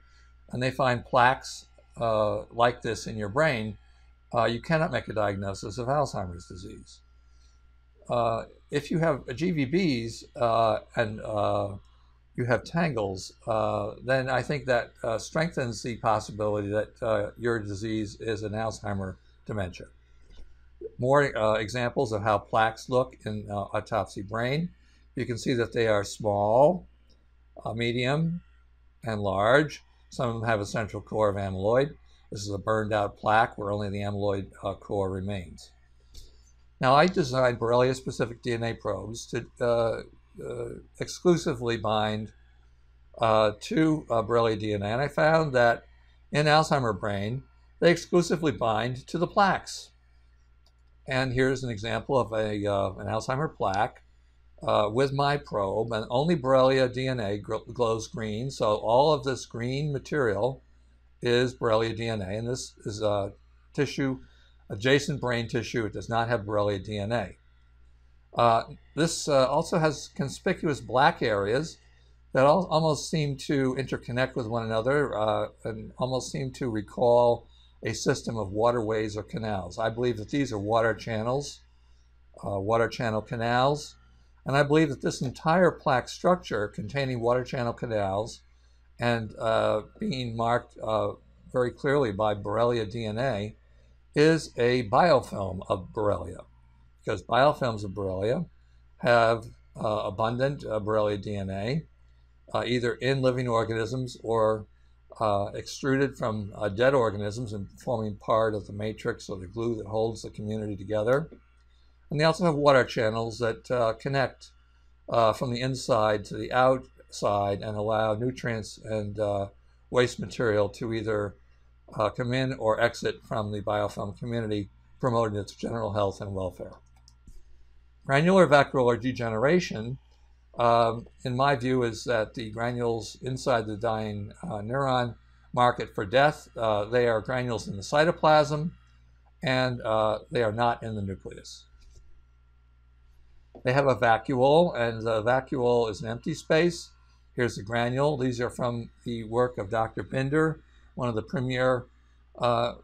and they find plaques uh, like this in your brain, uh, you cannot make a diagnosis of Alzheimer's disease. Uh, if you have GVBs uh, and uh, you have tangles, uh, then I think that strengthens the possibility that your disease is an Alzheimer dementia more uh, examples of how plaques look in uh, autopsy brain. You can see that they are small, uh, medium, and large. Some of them have a central core of amyloid. This is a burned out plaque where only the amyloid uh, core remains. Now, I designed Borrelia specific DNA probes to uh, uh, exclusively bind to Borrelia DNA, and I found that in Alzheimer brain, they exclusively bind to the plaques. And here's an example of a, uh, an Alzheimer plaque uh, with my probe, and only Borrelia DNA glows green. So all of this green material is Borrelia DNA, and this is a tissue, adjacent brain tissue. It does not have Borrelia DNA. Uh, this uh, also has conspicuous black areas that all, almost seem to interconnect with one another uh, and almost seem to recall a system of waterways or canals. I believe that these are water channels, uh, water channel canals, and I believe that this entire plaque structure containing water channel canals and uh, being marked uh, very clearly by Borrelia DNA is a biofilm of Borrelia because biofilms of Borrelia have uh, abundant uh, Borrelia DNA uh, either in living organisms or uh, extruded from uh, dead organisms and forming part of the matrix or the glue that holds the community together. And they also have water channels that uh, connect uh, from the inside to the outside and allow nutrients and uh, waste material to either uh, come in or exit from the biofilm community, promoting its general health and welfare. Granular vacuolar degeneration um, in my view, is that the granules inside the dying uh, neuron market for death. Uh, they are granules in the cytoplasm, and uh, they are not in the nucleus. They have a vacuole, and the vacuole is an empty space. Here's the granule. These are from the work of Dr. Binder, one of the premier uh,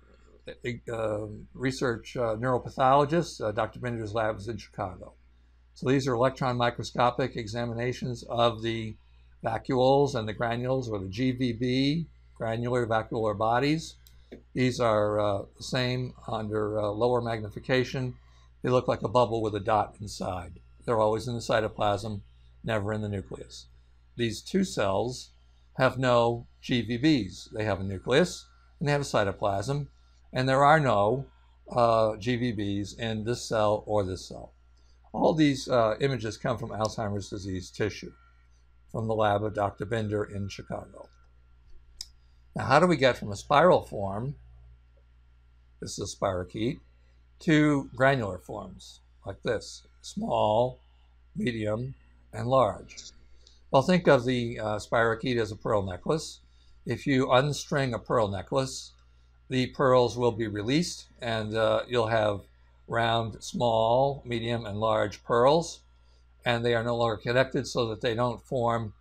uh, research uh, neuropathologists. Dr. Binder's lab is in Chicago. So these are electron microscopic examinations of the vacuoles and the granules or the GVB, granular vacuolar bodies. These are uh, the same under uh, lower magnification. They look like a bubble with a dot inside. They're always in the cytoplasm, never in the nucleus. These two cells have no GVBs. They have a nucleus and they have a cytoplasm, and there are no uh, GVBs in this cell or this cell. All these uh, images come from Alzheimer's disease tissue from the lab of Dr. Binder in Chicago. Now, how do we get from a spiral form, this is a spirochete, to granular forms like this, small, medium, and large? Well, think of the uh, spirochete as a pearl necklace. If you unstring a pearl necklace, the pearls will be released and uh, you'll have round, small, medium, and large pearls, and they are no longer connected so that they don't form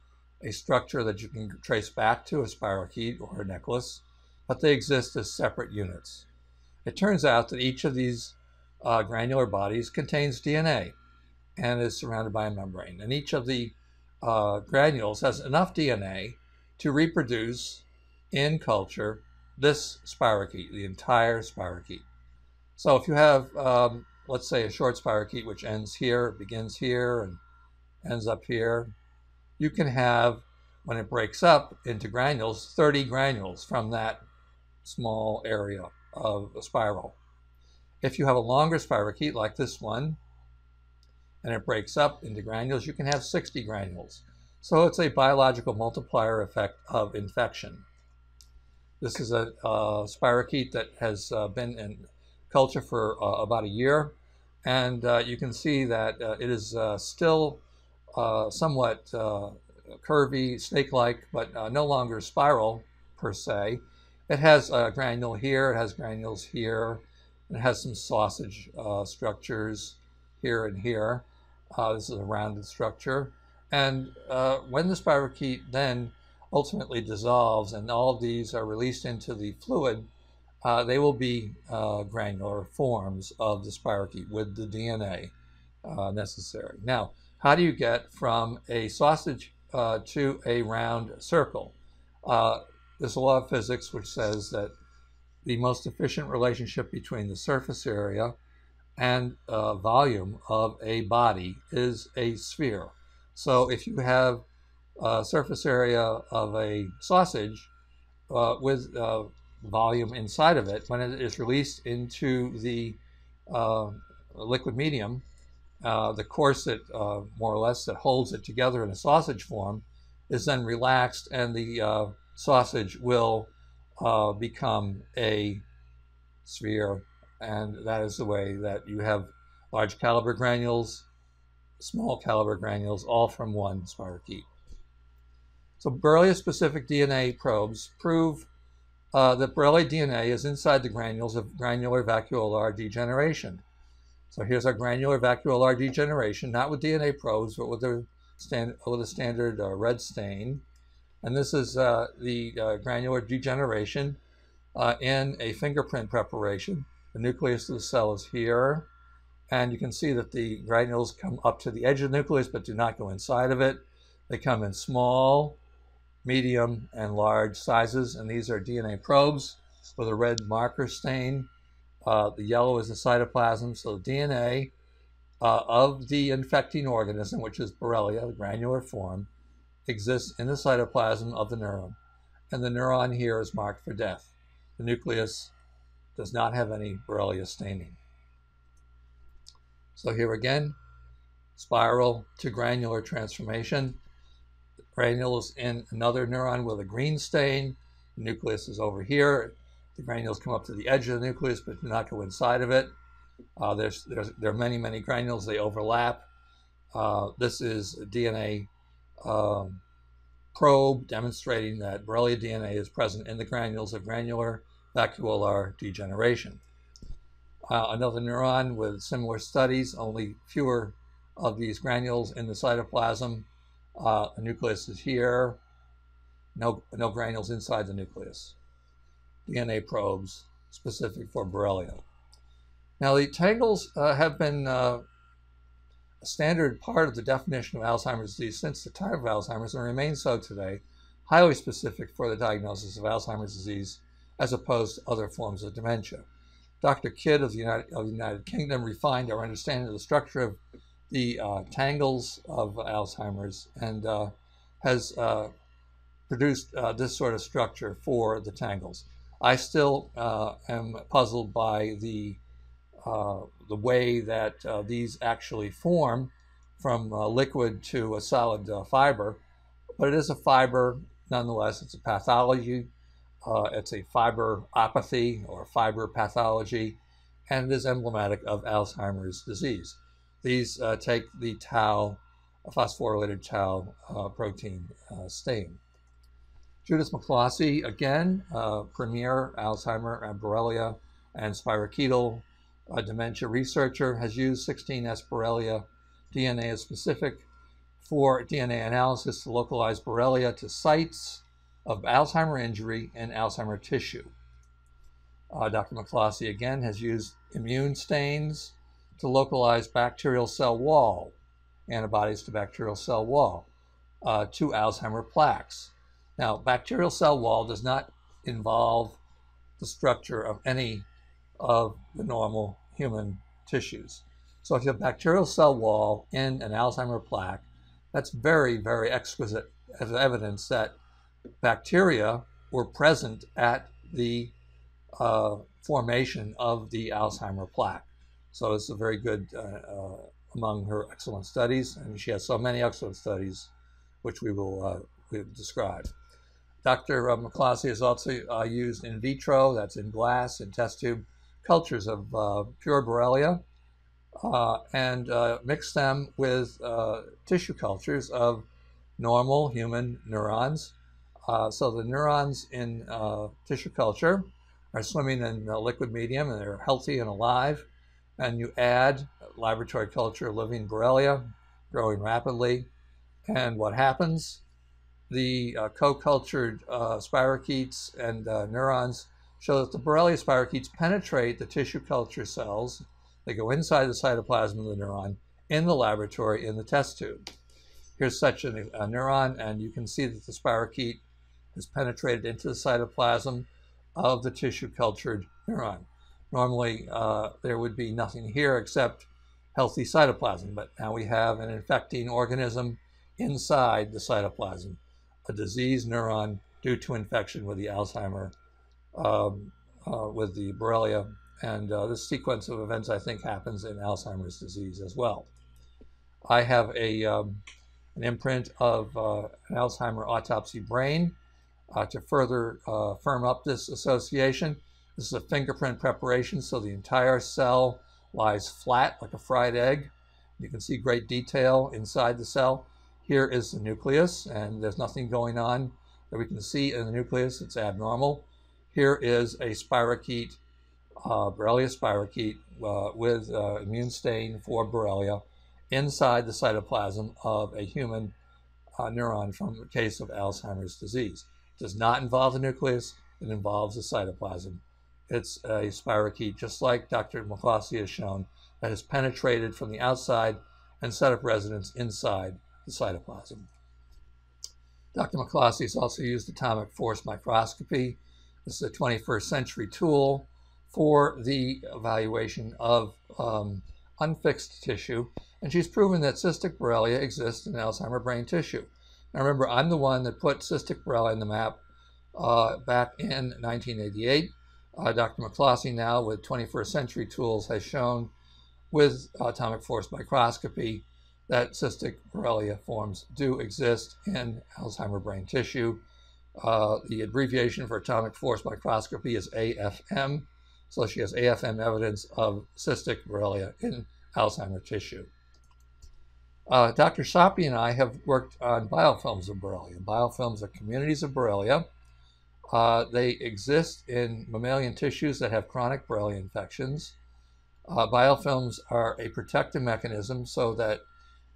a structure that you can trace back to a spirochete or a necklace, but they exist as separate units. It turns out that each of these uh, granular bodies contains DNA and is surrounded by a membrane. And each of the uh, granules has enough DNA to reproduce in culture this spirochete, the entire spirochete. So if you have, um, let's say, a short spirochete which ends here, begins here, and ends up here, you can have, when it breaks up into granules, 30 granules from that small area of a spiral. If you have a longer spirochete like this one, and it breaks up into granules, you can have 60 granules. So it's a biological multiplier effect of infection. This is a, a spirochete that has uh, been in culture for uh, about a year. And uh, you can see that uh, it is still somewhat curvy, snake-like, but no longer spiral per se. It has a granule here, it has granules here, and it has some sausage uh, structures here and here. Uh, this is a rounded structure. And uh, when the spirochete then ultimately dissolves and all of these are released into the fluid, uh, they will be uh, granular forms of the spirochete with the DNA uh, necessary. Now, how do you get from a sausage uh, to a round circle? Uh, there's a law of physics which says that the most efficient relationship between the surface area and uh, volume of a body is a sphere. So if you have surface area of a sausage with volume inside of it, when it is released into the uh, liquid medium, uh, the corset, uh, more or less, that holds it together in a sausage form is then relaxed and the uh, sausage will become a sphere and that is the way that you have large caliber granules, small caliber granules, all from one spirochete. So Borrelia specific DNA probes prove uh, that Borrelia DNA is inside the granules of granular vacuolar degeneration. So here's our granular vacuolar degeneration, not with DNA probes, but with a, stand, with a standard uh, red stain. And this is uh, the uh, granular degeneration uh, in a fingerprint preparation. The nucleus of the cell is here. And you can see that the granules come up to the edge of the nucleus but do not go inside of it. They come in small, medium, and large sizes. And these are DNA probes with a red marker stain. Uh, the yellow is the cytoplasm. So the DNA uh, of the infecting organism, which is Borrelia, the granular form, exists in the cytoplasm of the neuron. And the neuron here is marked for death. The nucleus does not have any Borrelia staining. So here again, spiral to granular transformation. Granules in another neuron with a green stain. The nucleus is over here. The granules come up to the edge of the nucleus but do not go inside of it. Uh, there's, there's, there are many, many granules. They overlap. Uh, this is a DNA um, probe demonstrating that Borrelia DNA is present in the granules of granular vacuolar degeneration. Uh, another neuron with similar studies, only fewer of these granules in the cytoplasm. Uh, the nucleus is here, no, no granules inside the nucleus. DNA probes specific for Borrelia. Now, the tangles uh, have been uh, a standard part of the definition of Alzheimer's disease since the time of Alzheimer's and remain so today, highly specific for the diagnosis of Alzheimer's disease as opposed to other forms of dementia. Dr. Kidd of the United, of the United Kingdom refined our understanding of the structure of the uh, tangles of Alzheimer's and uh, has uh, produced uh, this sort of structure for the tangles. I still uh, am puzzled by the uh, the way that these actually form from liquid to a solid fiber, but it is a fiber nonetheless. It's a pathology it's a fiberopathy or fiber pathology, and it is emblematic of Alzheimer's disease. These uh, take the tau, phosphorylated tau uh, protein uh, stain. Judith Miklossy, again, uh, premier Alzheimer and Borrelia and spirochetal uh, dementia researcher, has used 16S Borrelia DNA as specific for DNA analysis to localize Borrelia to sites of Alzheimer injury and Alzheimer tissue. Uh, Dr. Miklossy again has used immune stains to localize bacterial cell wall, antibodies to bacterial cell wall, uh, to Alzheimer plaques. Now, bacterial cell wall does not involve the structure of any of the normal human tissues. So if you have bacterial cell wall in an Alzheimer plaque, that's very, very exquisite as evidence that bacteria were present at the uh, formation of the Alzheimer plaque. So it's a very good uh, uh, among her excellent studies, and she has so many excellent studies, which we will uh, describe. Dr. Miklossy has also used in vitro, that's in glass, in test tube, cultures of pure Borrelia uh, and uh, mix them with uh, tissue cultures of normal human neurons. So the neurons in tissue culture are swimming in liquid medium and they're healthy and alive. And you add laboratory culture of living Borrelia growing rapidly. And what happens? The uh, co-cultured spirochetes and neurons show that the Borrelia spirochetes penetrate the tissue culture cells they go inside the cytoplasm of the neuron in the laboratory in the test tube. Here's such a, a neuron, and you can see that the spirochete has penetrated into the cytoplasm of the tissue cultured neuron. Normally, uh, there would be nothing here except healthy cytoplasm, but now we have an infecting organism inside the cytoplasm, a diseased neuron due to infection with the Alzheimer, um, uh, with the Borrelia and uh, this sequence of events, I think, happens in Alzheimer's disease as well. I have a, um, an imprint of uh, an Alzheimer autopsy brain uh, to further uh, firm up this association. This is a fingerprint preparation, so the entire cell lies flat like a fried egg. You can see great detail inside the cell. Here is the nucleus, and there's nothing going on that we can see in the nucleus. It's abnormal. Here is a spirochete uh, Borrelia spirochete uh, with uh, immune stain for Borrelia inside the cytoplasm of a human uh, neuron from a case of Alzheimer's disease. It does not involve the nucleus, it involves the cytoplasm. It's a spirochete, just like Dr. Miklossy has shown, that has penetrated from the outside and set up residence inside the cytoplasm. Dr. Miklossy has also used atomic force microscopy. This is a 21st century tool for the evaluation of um, unfixed tissue, and she's proven that cystic Borrelia exists in Alzheimer brain tissue. Now remember, I'm the one that put cystic Borrelia in the map uh, back in 1988. Uh, Dr. Miklossy now, with 21st century tools, has shown with atomic force microscopy that cystic Borrelia forms do exist in Alzheimer brain tissue. Uh, the abbreviation for atomic force microscopy is AFM. So she has AFM evidence of cystic Borrelia in Alzheimer tissue. Uh, Dr. Sapi and I have worked on biofilms of Borrelia. Biofilms are communities of Borrelia. Uh, they exist in mammalian tissues that have chronic Borrelia infections. Uh, biofilms are a protective mechanism so that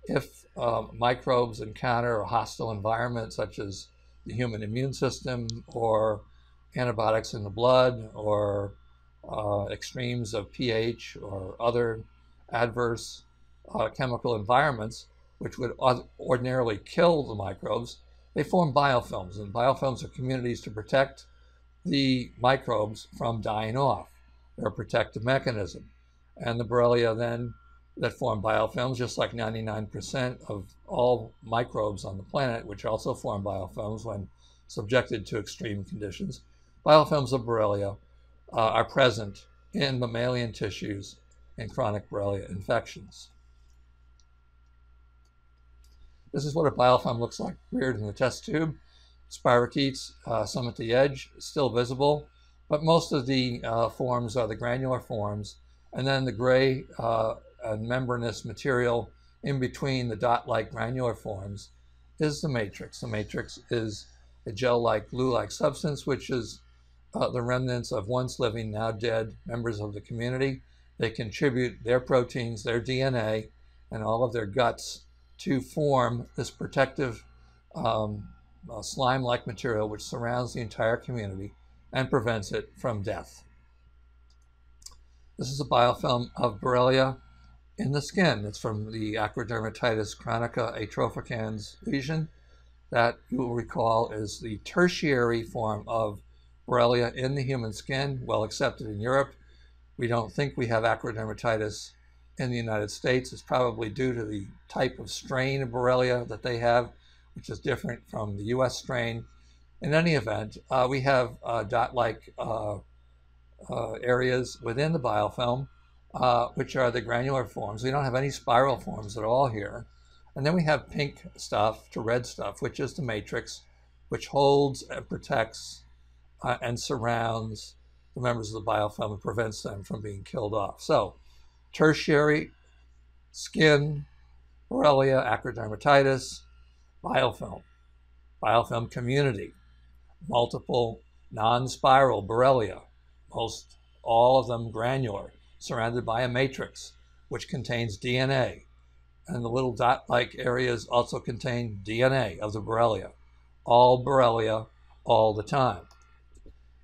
if um, microbes encounter a hostile environment, such as the human immune system or antibiotics in the blood or uh, extremes of pH or other adverse uh, chemical environments, which would ordinarily kill the microbes, they form biofilms. And biofilms are communities to protect the microbes from dying off. They're a protective mechanism. And the Borrelia then that form biofilms, just like 99% of all microbes on the planet, which also form biofilms when subjected to extreme conditions, biofilms of Borrelia uh, are present in mammalian tissues in chronic Borrelia infections. This is what a biofilm looks like reared in the test tube. Spirochetes, uh, some at the edge, still visible, but most of the uh, forms are the granular forms, and then the gray uh, membranous material in between the dot-like granular forms is the matrix. The matrix is a gel-like, glue-like substance, which is uh, the remnants of once living, now dead members of the community. They contribute their proteins, their DNA, and all of their guts to form this protective um, uh, slime like material which surrounds the entire community and prevents it from death. This is a biofilm of Borrelia in the skin. It's from the acrodermatitis chronica atrophicans lesion that you will recall is the tertiary form of Borrelia in the human skin, well accepted in Europe. We don't think we have acrodermatitis in the United States. is probably due to the type of strain of Borrelia that they have, which is different from the US strain. In any event, uh, we have uh, dot-like uh, uh areas within the biofilm, uh, which are the granular forms. We don't have any spiral forms at all here. And then we have pink stuff to red stuff, which is the matrix, which holds and protects uh, and surrounds the members of the biofilm and prevents them from being killed off. So, tertiary skin, Borrelia, acrodermatitis, biofilm, biofilm community, multiple non-spiral Borrelia, most all of them granular, surrounded by a matrix, which contains DNA. And the little dot-like areas also contain DNA of the Borrelia. All Borrelia all the time.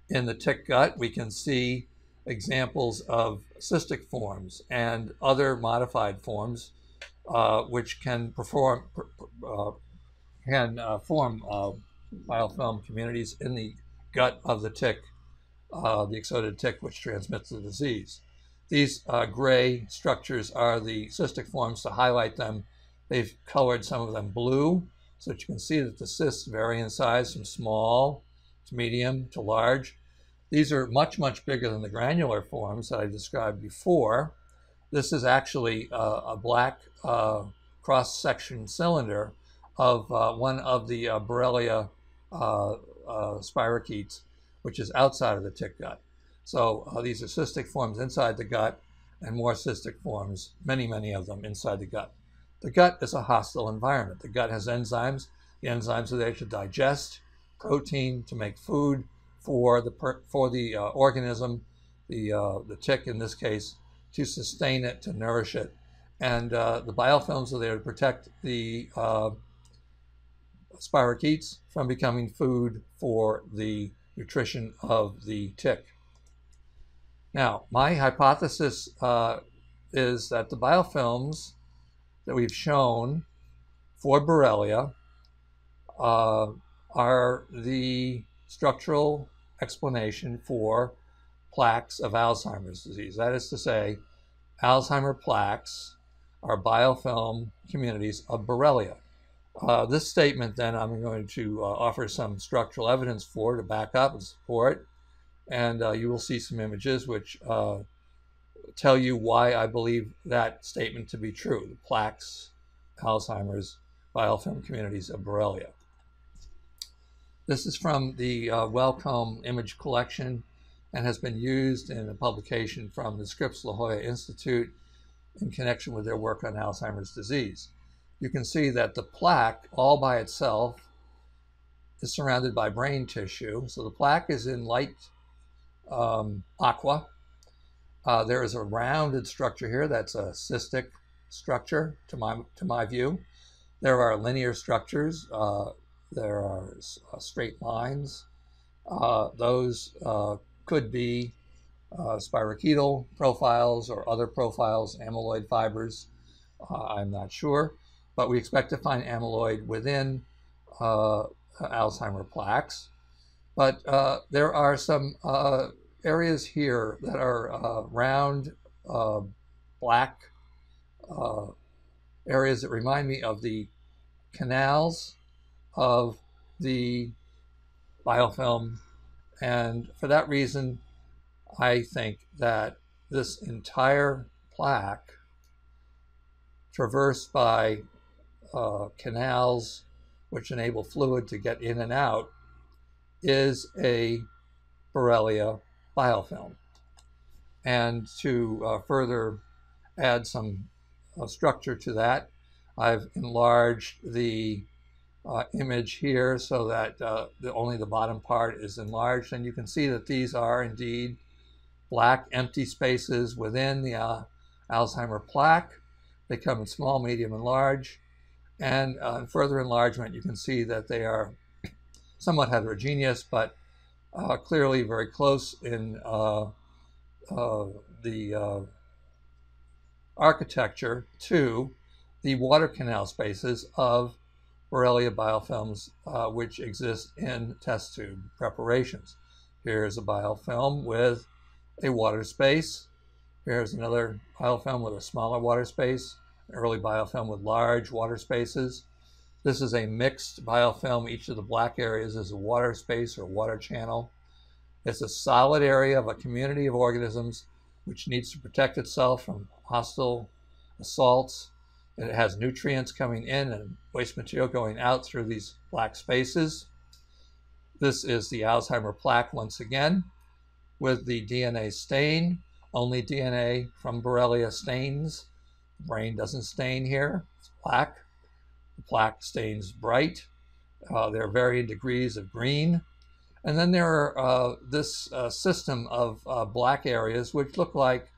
In the tick gut, we can see examples of cystic forms and other modified forms uh, which can perform uh, can uh, form uh, biofilm communities in the gut of the tick, uh, the ixodes tick, which transmits the disease. These uh, gray structures are the cystic forms. To highlight them, they've colored some of them blue so that you can see that the cysts vary in size from small to medium to large. These are much, much bigger than the granular forms that I described before. This is actually uh, a black uh, cross-section cylinder of uh, one of the uh, Borrelia uh, spirochetes, which is outside of the tick gut. So these are cystic forms inside the gut and more cystic forms, many, many of them inside the gut. The gut is a hostile environment. The gut has enzymes. The enzymes are there to digest protein, to make food for the, for the organism, the, the tick in this case, to sustain it, to nourish it. And uh, the biofilms are there to protect the uh, spirochetes from becoming food for the nutrition of the tick. Now, my hypothesis uh, is that the biofilms that we've shown for Borrelia uh, are the structural explanation for plaques of Alzheimer's disease. That is to say, Alzheimer plaques are biofilm communities of Borrelia. Uh, this statement, then, I'm going to uh, offer some structural evidence for to back up and support. And uh, you will see some images which uh, tell you why I believe that statement to be true the plaques, Alzheimer's, biofilm communities of Borrelia. This is from the uh, Wellcome image collection and has been used in a publication from the Scripps La Jolla Institute in connection with their work on Alzheimer's disease. You can see that the plaque, all by itself, is surrounded by brain tissue. So the plaque is in light um, aqua. Uh, there is a rounded structure here that's a cystic structure, to my, to my view. There are linear structures. Uh, there are uh, straight lines. Uh, those uh, could be spirochetal profiles or other profiles, amyloid fibers. I'm not sure, but we expect to find amyloid within Alzheimer plaques. But uh, there are some uh, areas here that are uh, round, black areas that remind me of the canals of the biofilm and for that reason, I think that this entire plaque, traversed by uh, canals which enable fluid to get in and out, is a Borrelia biofilm. And to uh, further add some uh, structure to that, I've enlarged the uh, image here so that uh, the, only the bottom part is enlarged. And you can see that these are indeed black empty spaces within the uh, Alzheimer plaque. They come in small, medium, and large. And uh, further enlargement, you can see that they are somewhat heterogeneous, but uh, clearly very close in uh, the architecture to the water canal spaces of Borrelia biofilms uh, which exist in test tube preparations. Here's a biofilm with a water space. Here's another biofilm with a smaller water space, an early biofilm with large water spaces. This is a mixed biofilm. Each of the black areas is a water space or water channel. It's a solid area of a community of organisms which needs to protect itself from hostile assaults it has nutrients coming in and waste material going out through these black spaces. This is the Alzheimer plaque once again with the DNA stain. Only DNA from Borrelia stains The brain doesn't stain here, it's black. The plaque stains bright. Uh, there are varying degrees of green. And then there are uh, this uh, system of uh, black areas which look like,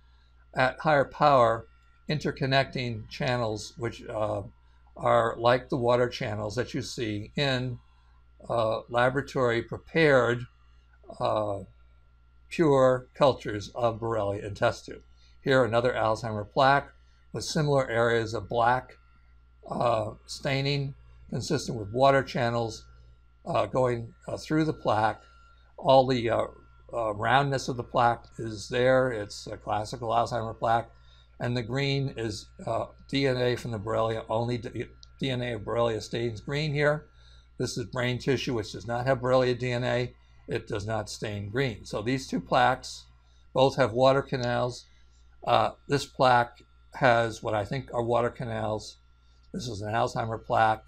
at higher power, interconnecting channels which uh, are like the water channels that you see in uh, laboratory prepared uh, pure cultures of Borrelia and test tube. Here, another Alzheimer plaque with similar areas of black uh, staining consistent with water channels uh, going uh, through the plaque. All the roundness of the plaque is there. It's a classical Alzheimer plaque. And the green is DNA from the Borrelia, only DNA of Borrelia stains green here. This is brain tissue which does not have Borrelia DNA. It does not stain green. So these two plaques both have water canals. Uh, this plaque has what I think are water canals. This is an Alzheimer plaque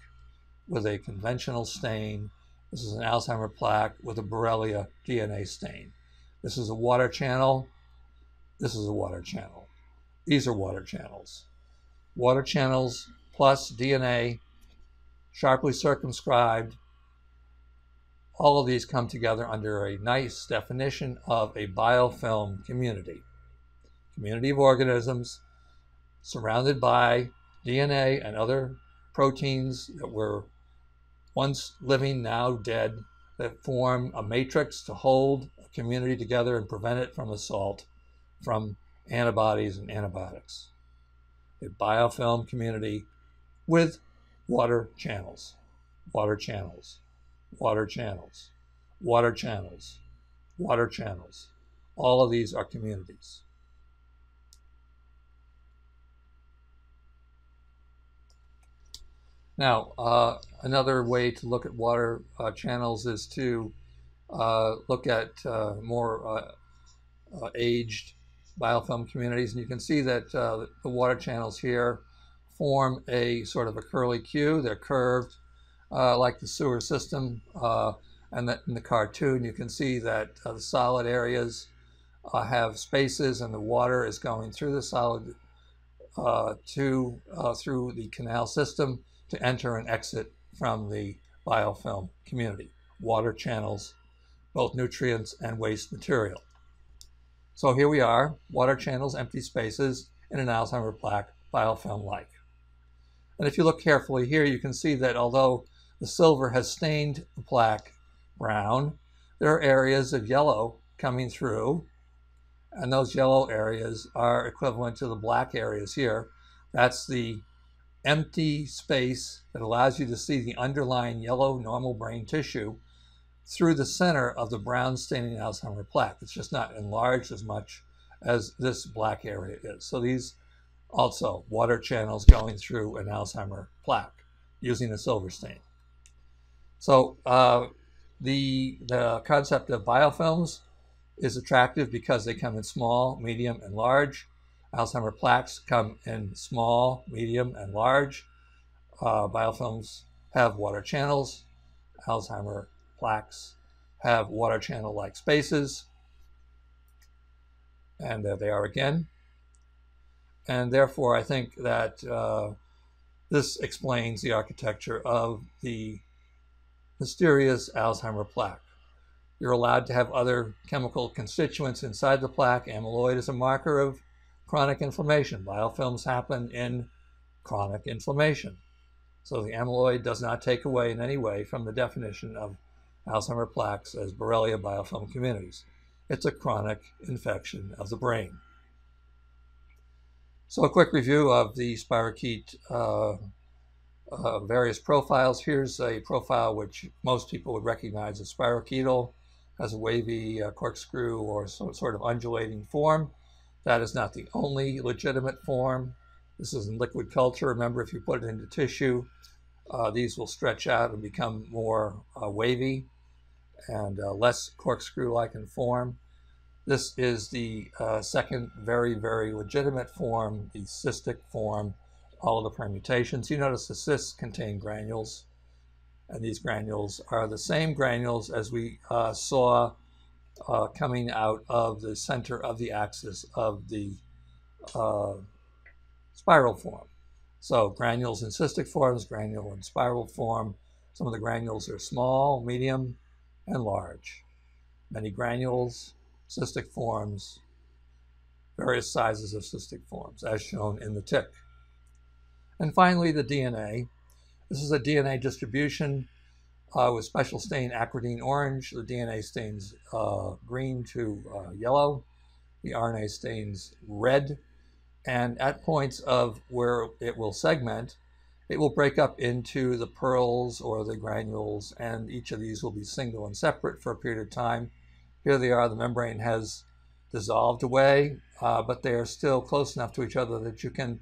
with a conventional stain. This is an Alzheimer plaque with a Borrelia DNA stain. This is a water channel. This is a water channel. These are water channels. Water channels plus DNA, sharply circumscribed. All of these come together under a nice definition of a biofilm community. Community of organisms surrounded by DNA and other proteins that were once living, now dead, that form a matrix to hold a community together and prevent it from assault from antibodies and antibiotics. A biofilm community with water channels, water channels, water channels, water channels, water channels. All of these are communities. Now, uh, another way to look at water uh, channels is to uh, look at uh, more uh, uh, aged biofilm communities. And you can see that the water channels here form a sort of a curly Q. They're curved uh, like the sewer system. Uh, and that in the cartoon, you can see that uh, the solid areas uh, have spaces and the water is going through the solid uh, to uh, through the canal system to enter and exit from the biofilm community. Water channels both nutrients and waste material. So here we are, water channels, empty spaces in an Alzheimer plaque biofilm-like. And if you look carefully here, you can see that although the silver has stained the plaque brown, there are areas of yellow coming through, and those yellow areas are equivalent to the black areas here. That's the empty space that allows you to see the underlying yellow normal brain tissue through the center of the brown staining Alzheimer plaque. It's just not enlarged as much as this black area is. So these also, water channels going through an Alzheimer plaque using a silver stain. So uh, the, the concept of biofilms is attractive because they come in small, medium, and large. Alzheimer plaques come in small, medium, and large. Uh, biofilms have water channels. Alzheimer plaques have water channel-like spaces. And there they are again. And therefore, I think that uh, this explains the architecture of the mysterious Alzheimer plaque. You're allowed to have other chemical constituents inside the plaque. Amyloid is a marker of chronic inflammation. Biofilms happen in chronic inflammation. So the amyloid does not take away in any way from the definition of Alzheimer plaques as Borrelia biofilm communities. It's a chronic infection of the brain. So a quick review of the spirochete uh, uh, various profiles. Here's a profile which most people would recognize as spirochetal, has a wavy uh, corkscrew or some sort of undulating form. That is not the only legitimate form. This is in liquid culture. Remember, if you put it into tissue, uh, these will stretch out and become more uh, wavy and uh, less corkscrew-like in form. This is the uh, second very, very legitimate form, the cystic form, all of the permutations. You notice the cysts contain granules, and these granules are the same granules as we uh, saw uh, coming out of the center of the axis of the uh, spiral form. So granules in cystic forms, granule in spiral form. Some of the granules are small, medium, and large. Many granules, cystic forms, various sizes of cystic forms, as shown in the tick. And finally, the DNA. This is a DNA distribution uh, with special stain acridine orange. The DNA stains uh, green to uh, yellow. The RNA stains red. And at points of where it will segment, it will break up into the pearls or the granules, and each of these will be single and separate for a period of time. Here they are, the membrane has dissolved away, uh, but they are still close enough to each other that you can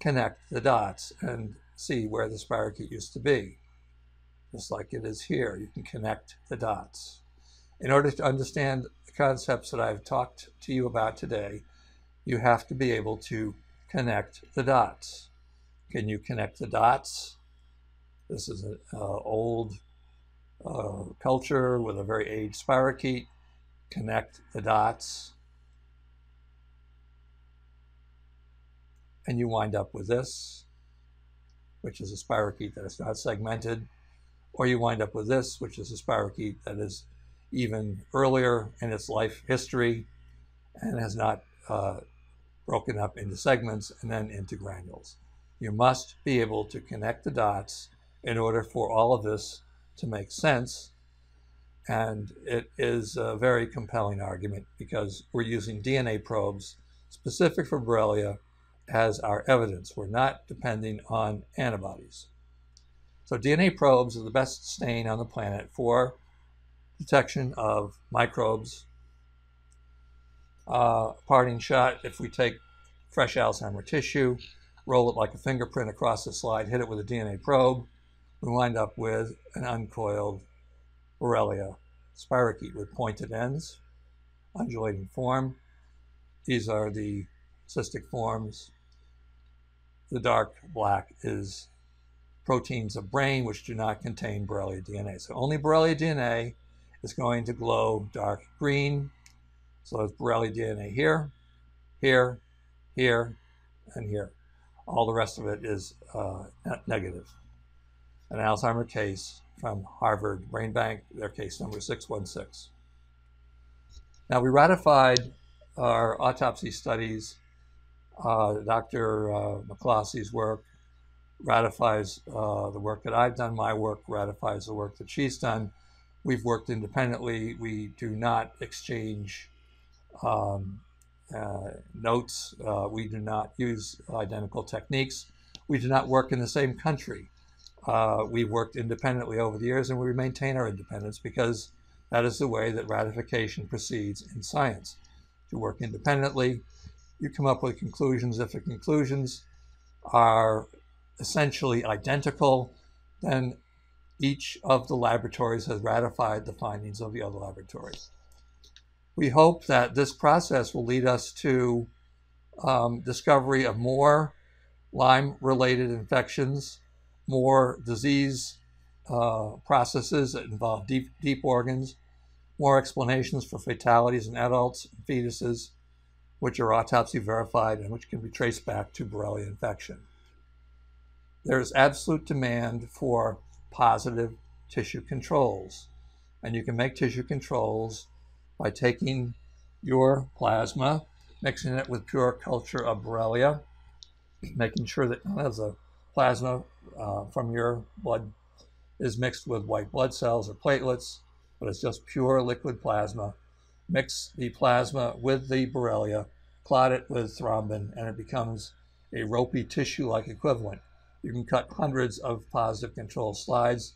connect the dots and see where the spirochete used to be. Just like it is here, you can connect the dots. In order to understand the concepts that I've talked to you about today, you have to be able to connect the dots. Can you connect the dots? This is an uh, old uh, culture with a very aged spirochete. Connect the dots. And you wind up with this, which is a spirochete that is not segmented. Or you wind up with this, which is a spirochete that is even earlier in its life history and has not uh, broken up into segments and then into granules. You must be able to connect the dots in order for all of this to make sense. And it is a very compelling argument because we're using DNA probes specific for Borrelia as our evidence. We're not depending on antibodies. So DNA probes are the best stain on the planet for detection of microbes. Uh, parting shot, if we take fresh Alzheimer tissue, roll it like a fingerprint across the slide, hit it with a DNA probe, we wind up with an uncoiled Borrelia spirochete with pointed ends, undulating form. These are the cystic forms. The dark black is proteins of brain which do not contain Borrelia DNA. So only Borrelia DNA is going to glow dark green. So there's Borrelia DNA here, here, here, and here. All the rest of it is uh, negative. An Alzheimer case from Harvard Brain Bank, their case number 616. Now, we ratified our autopsy studies. Uh, Dr. Uh, work ratifies uh, the work that I've done. My work ratifies the work that she's done. We've worked independently. We do not exchange um, notes. Uh, we do not use identical techniques. We do not work in the same country. Uh, we've worked independently over the years and we maintain our independence because that is the way that ratification proceeds in science. To work independently, you come up with conclusions. If the conclusions are essentially identical, then each of the laboratories has ratified the findings of the other laboratories. We hope that this process will lead us to um, discovery of more Lyme-related infections, more disease uh, processes that involve deep, deep organs, more explanations for fatalities in adults and fetuses, which are autopsy verified and which can be traced back to Borrelia infection. There is absolute demand for positive tissue controls, and you can make tissue controls by taking your plasma, mixing it with pure culture of Borrelia, making sure that none of the plasma uh, from your blood is mixed with white blood cells or platelets, but it's just pure liquid plasma. Mix the plasma with the Borrelia, clot it with thrombin, and it becomes a ropey tissue-like equivalent. You can cut hundreds of positive control slides,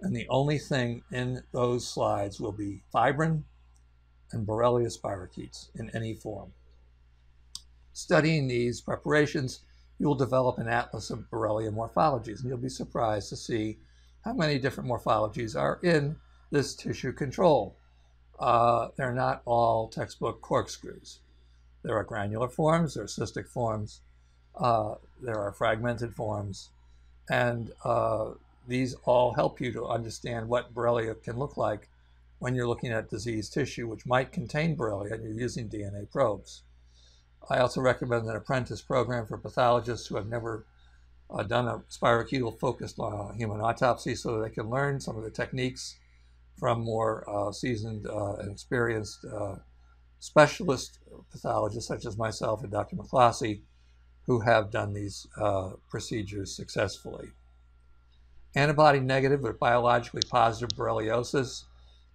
and the only thing in those slides will be fibrin and Borrelia spirochetes in any form. Studying these preparations, you will develop an atlas of Borrelia morphologies, and you'll be surprised to see how many different morphologies are in this tissue control. Uh, they're not all textbook corkscrews. There are granular forms, there are cystic forms, uh, there are fragmented forms, and uh, these all help you to understand what Borrelia can look like when you're looking at diseased tissue, which might contain Borrelia, and you're using DNA probes. I also recommend an apprentice program for pathologists who have never uh, done a spirochetal focused uh, human autopsy so they can learn some of the techniques from more uh, seasoned uh, and experienced uh, specialist pathologists such as myself and Dr. Miklossy who have done these uh, procedures successfully. Antibody negative but biologically positive borreliosis.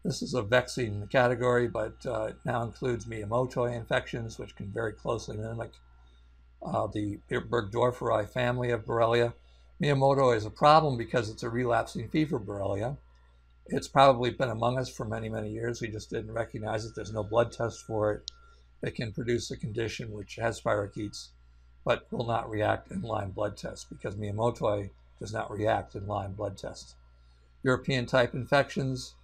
This is a vexing category, but uh, it now includes Miyamotoi infections, which can very closely mimic uh, the Burgdorferi family of Borrelia. Miyamoto is a problem because it's a relapsing fever Borrelia. It's probably been among us for many, many years. We just didn't recognize it. There's no blood test for it. It can produce a condition which has spirochetes, but will not react in Lyme blood tests because Miyamoto does not react in Lyme blood tests. European type infections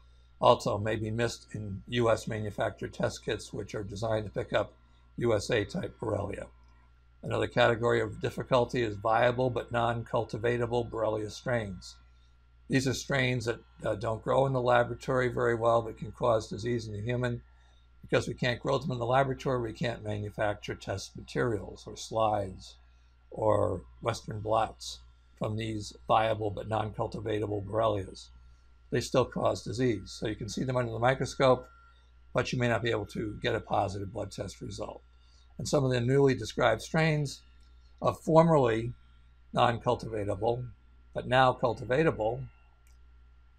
also may be missed in U.S. manufactured test kits, which are designed to pick up USA type Borrelia. Another category of difficulty is viable but non cultivatable Borrelia strains. These are strains that uh, don't grow in the laboratory very well but can cause disease in the human. Because we can't grow them in the laboratory, we can't manufacture test materials or slides or Western blots from these viable but non cultivatable Borrelias. They still cause disease. So you can see them under the microscope, but you may not be able to get a positive blood test result. And some of the newly described strains of formerly non cultivatable but now cultivatable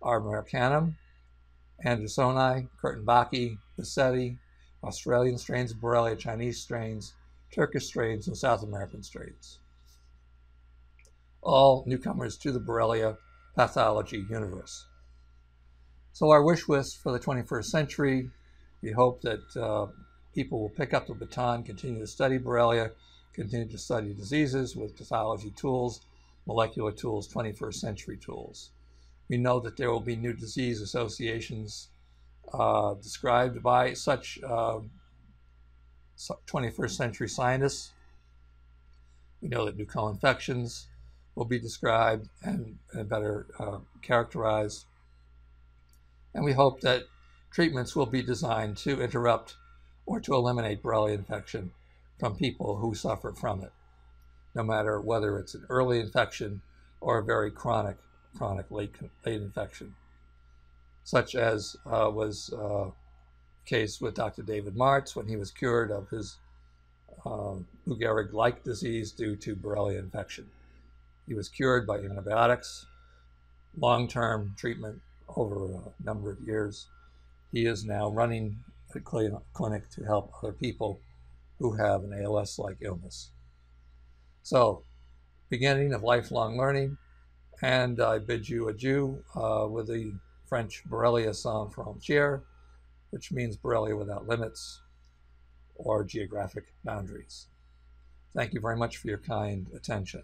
are Americanum, Andersonii, Kurtenbachii, Bissettii, Australian strains of Borrelia, Chinese strains, Turkish strains, and South American strains. All newcomers to the Borrelia pathology universe. So, our wish list for the 21st century we hope that uh, people will pick up the baton, continue to study Borrelia, continue to study diseases with pathology tools, molecular tools, 21st century tools. We know that there will be new disease associations uh, described by such uh, 21st century scientists. We know that new co-infections will be described and, and better uh, characterized. And we hope that treatments will be designed to interrupt or to eliminate Borrelia infection from people who suffer from it, no matter whether it's an early infection or a very chronic chronic late, late infection, such as uh, was uh, case with Dr. David Martz when he was cured of his um, Lou Gehrig-like disease due to Borrelia infection. He was cured by antibiotics, long-term treatment over a number of years. He is now running a clinic to help other people who have an ALS-like illness. So, beginning of lifelong learning, and I bid you adieu uh, with the French Borrelia sans frontières, which means Borrelia without limits or geographic boundaries. Thank you very much for your kind attention.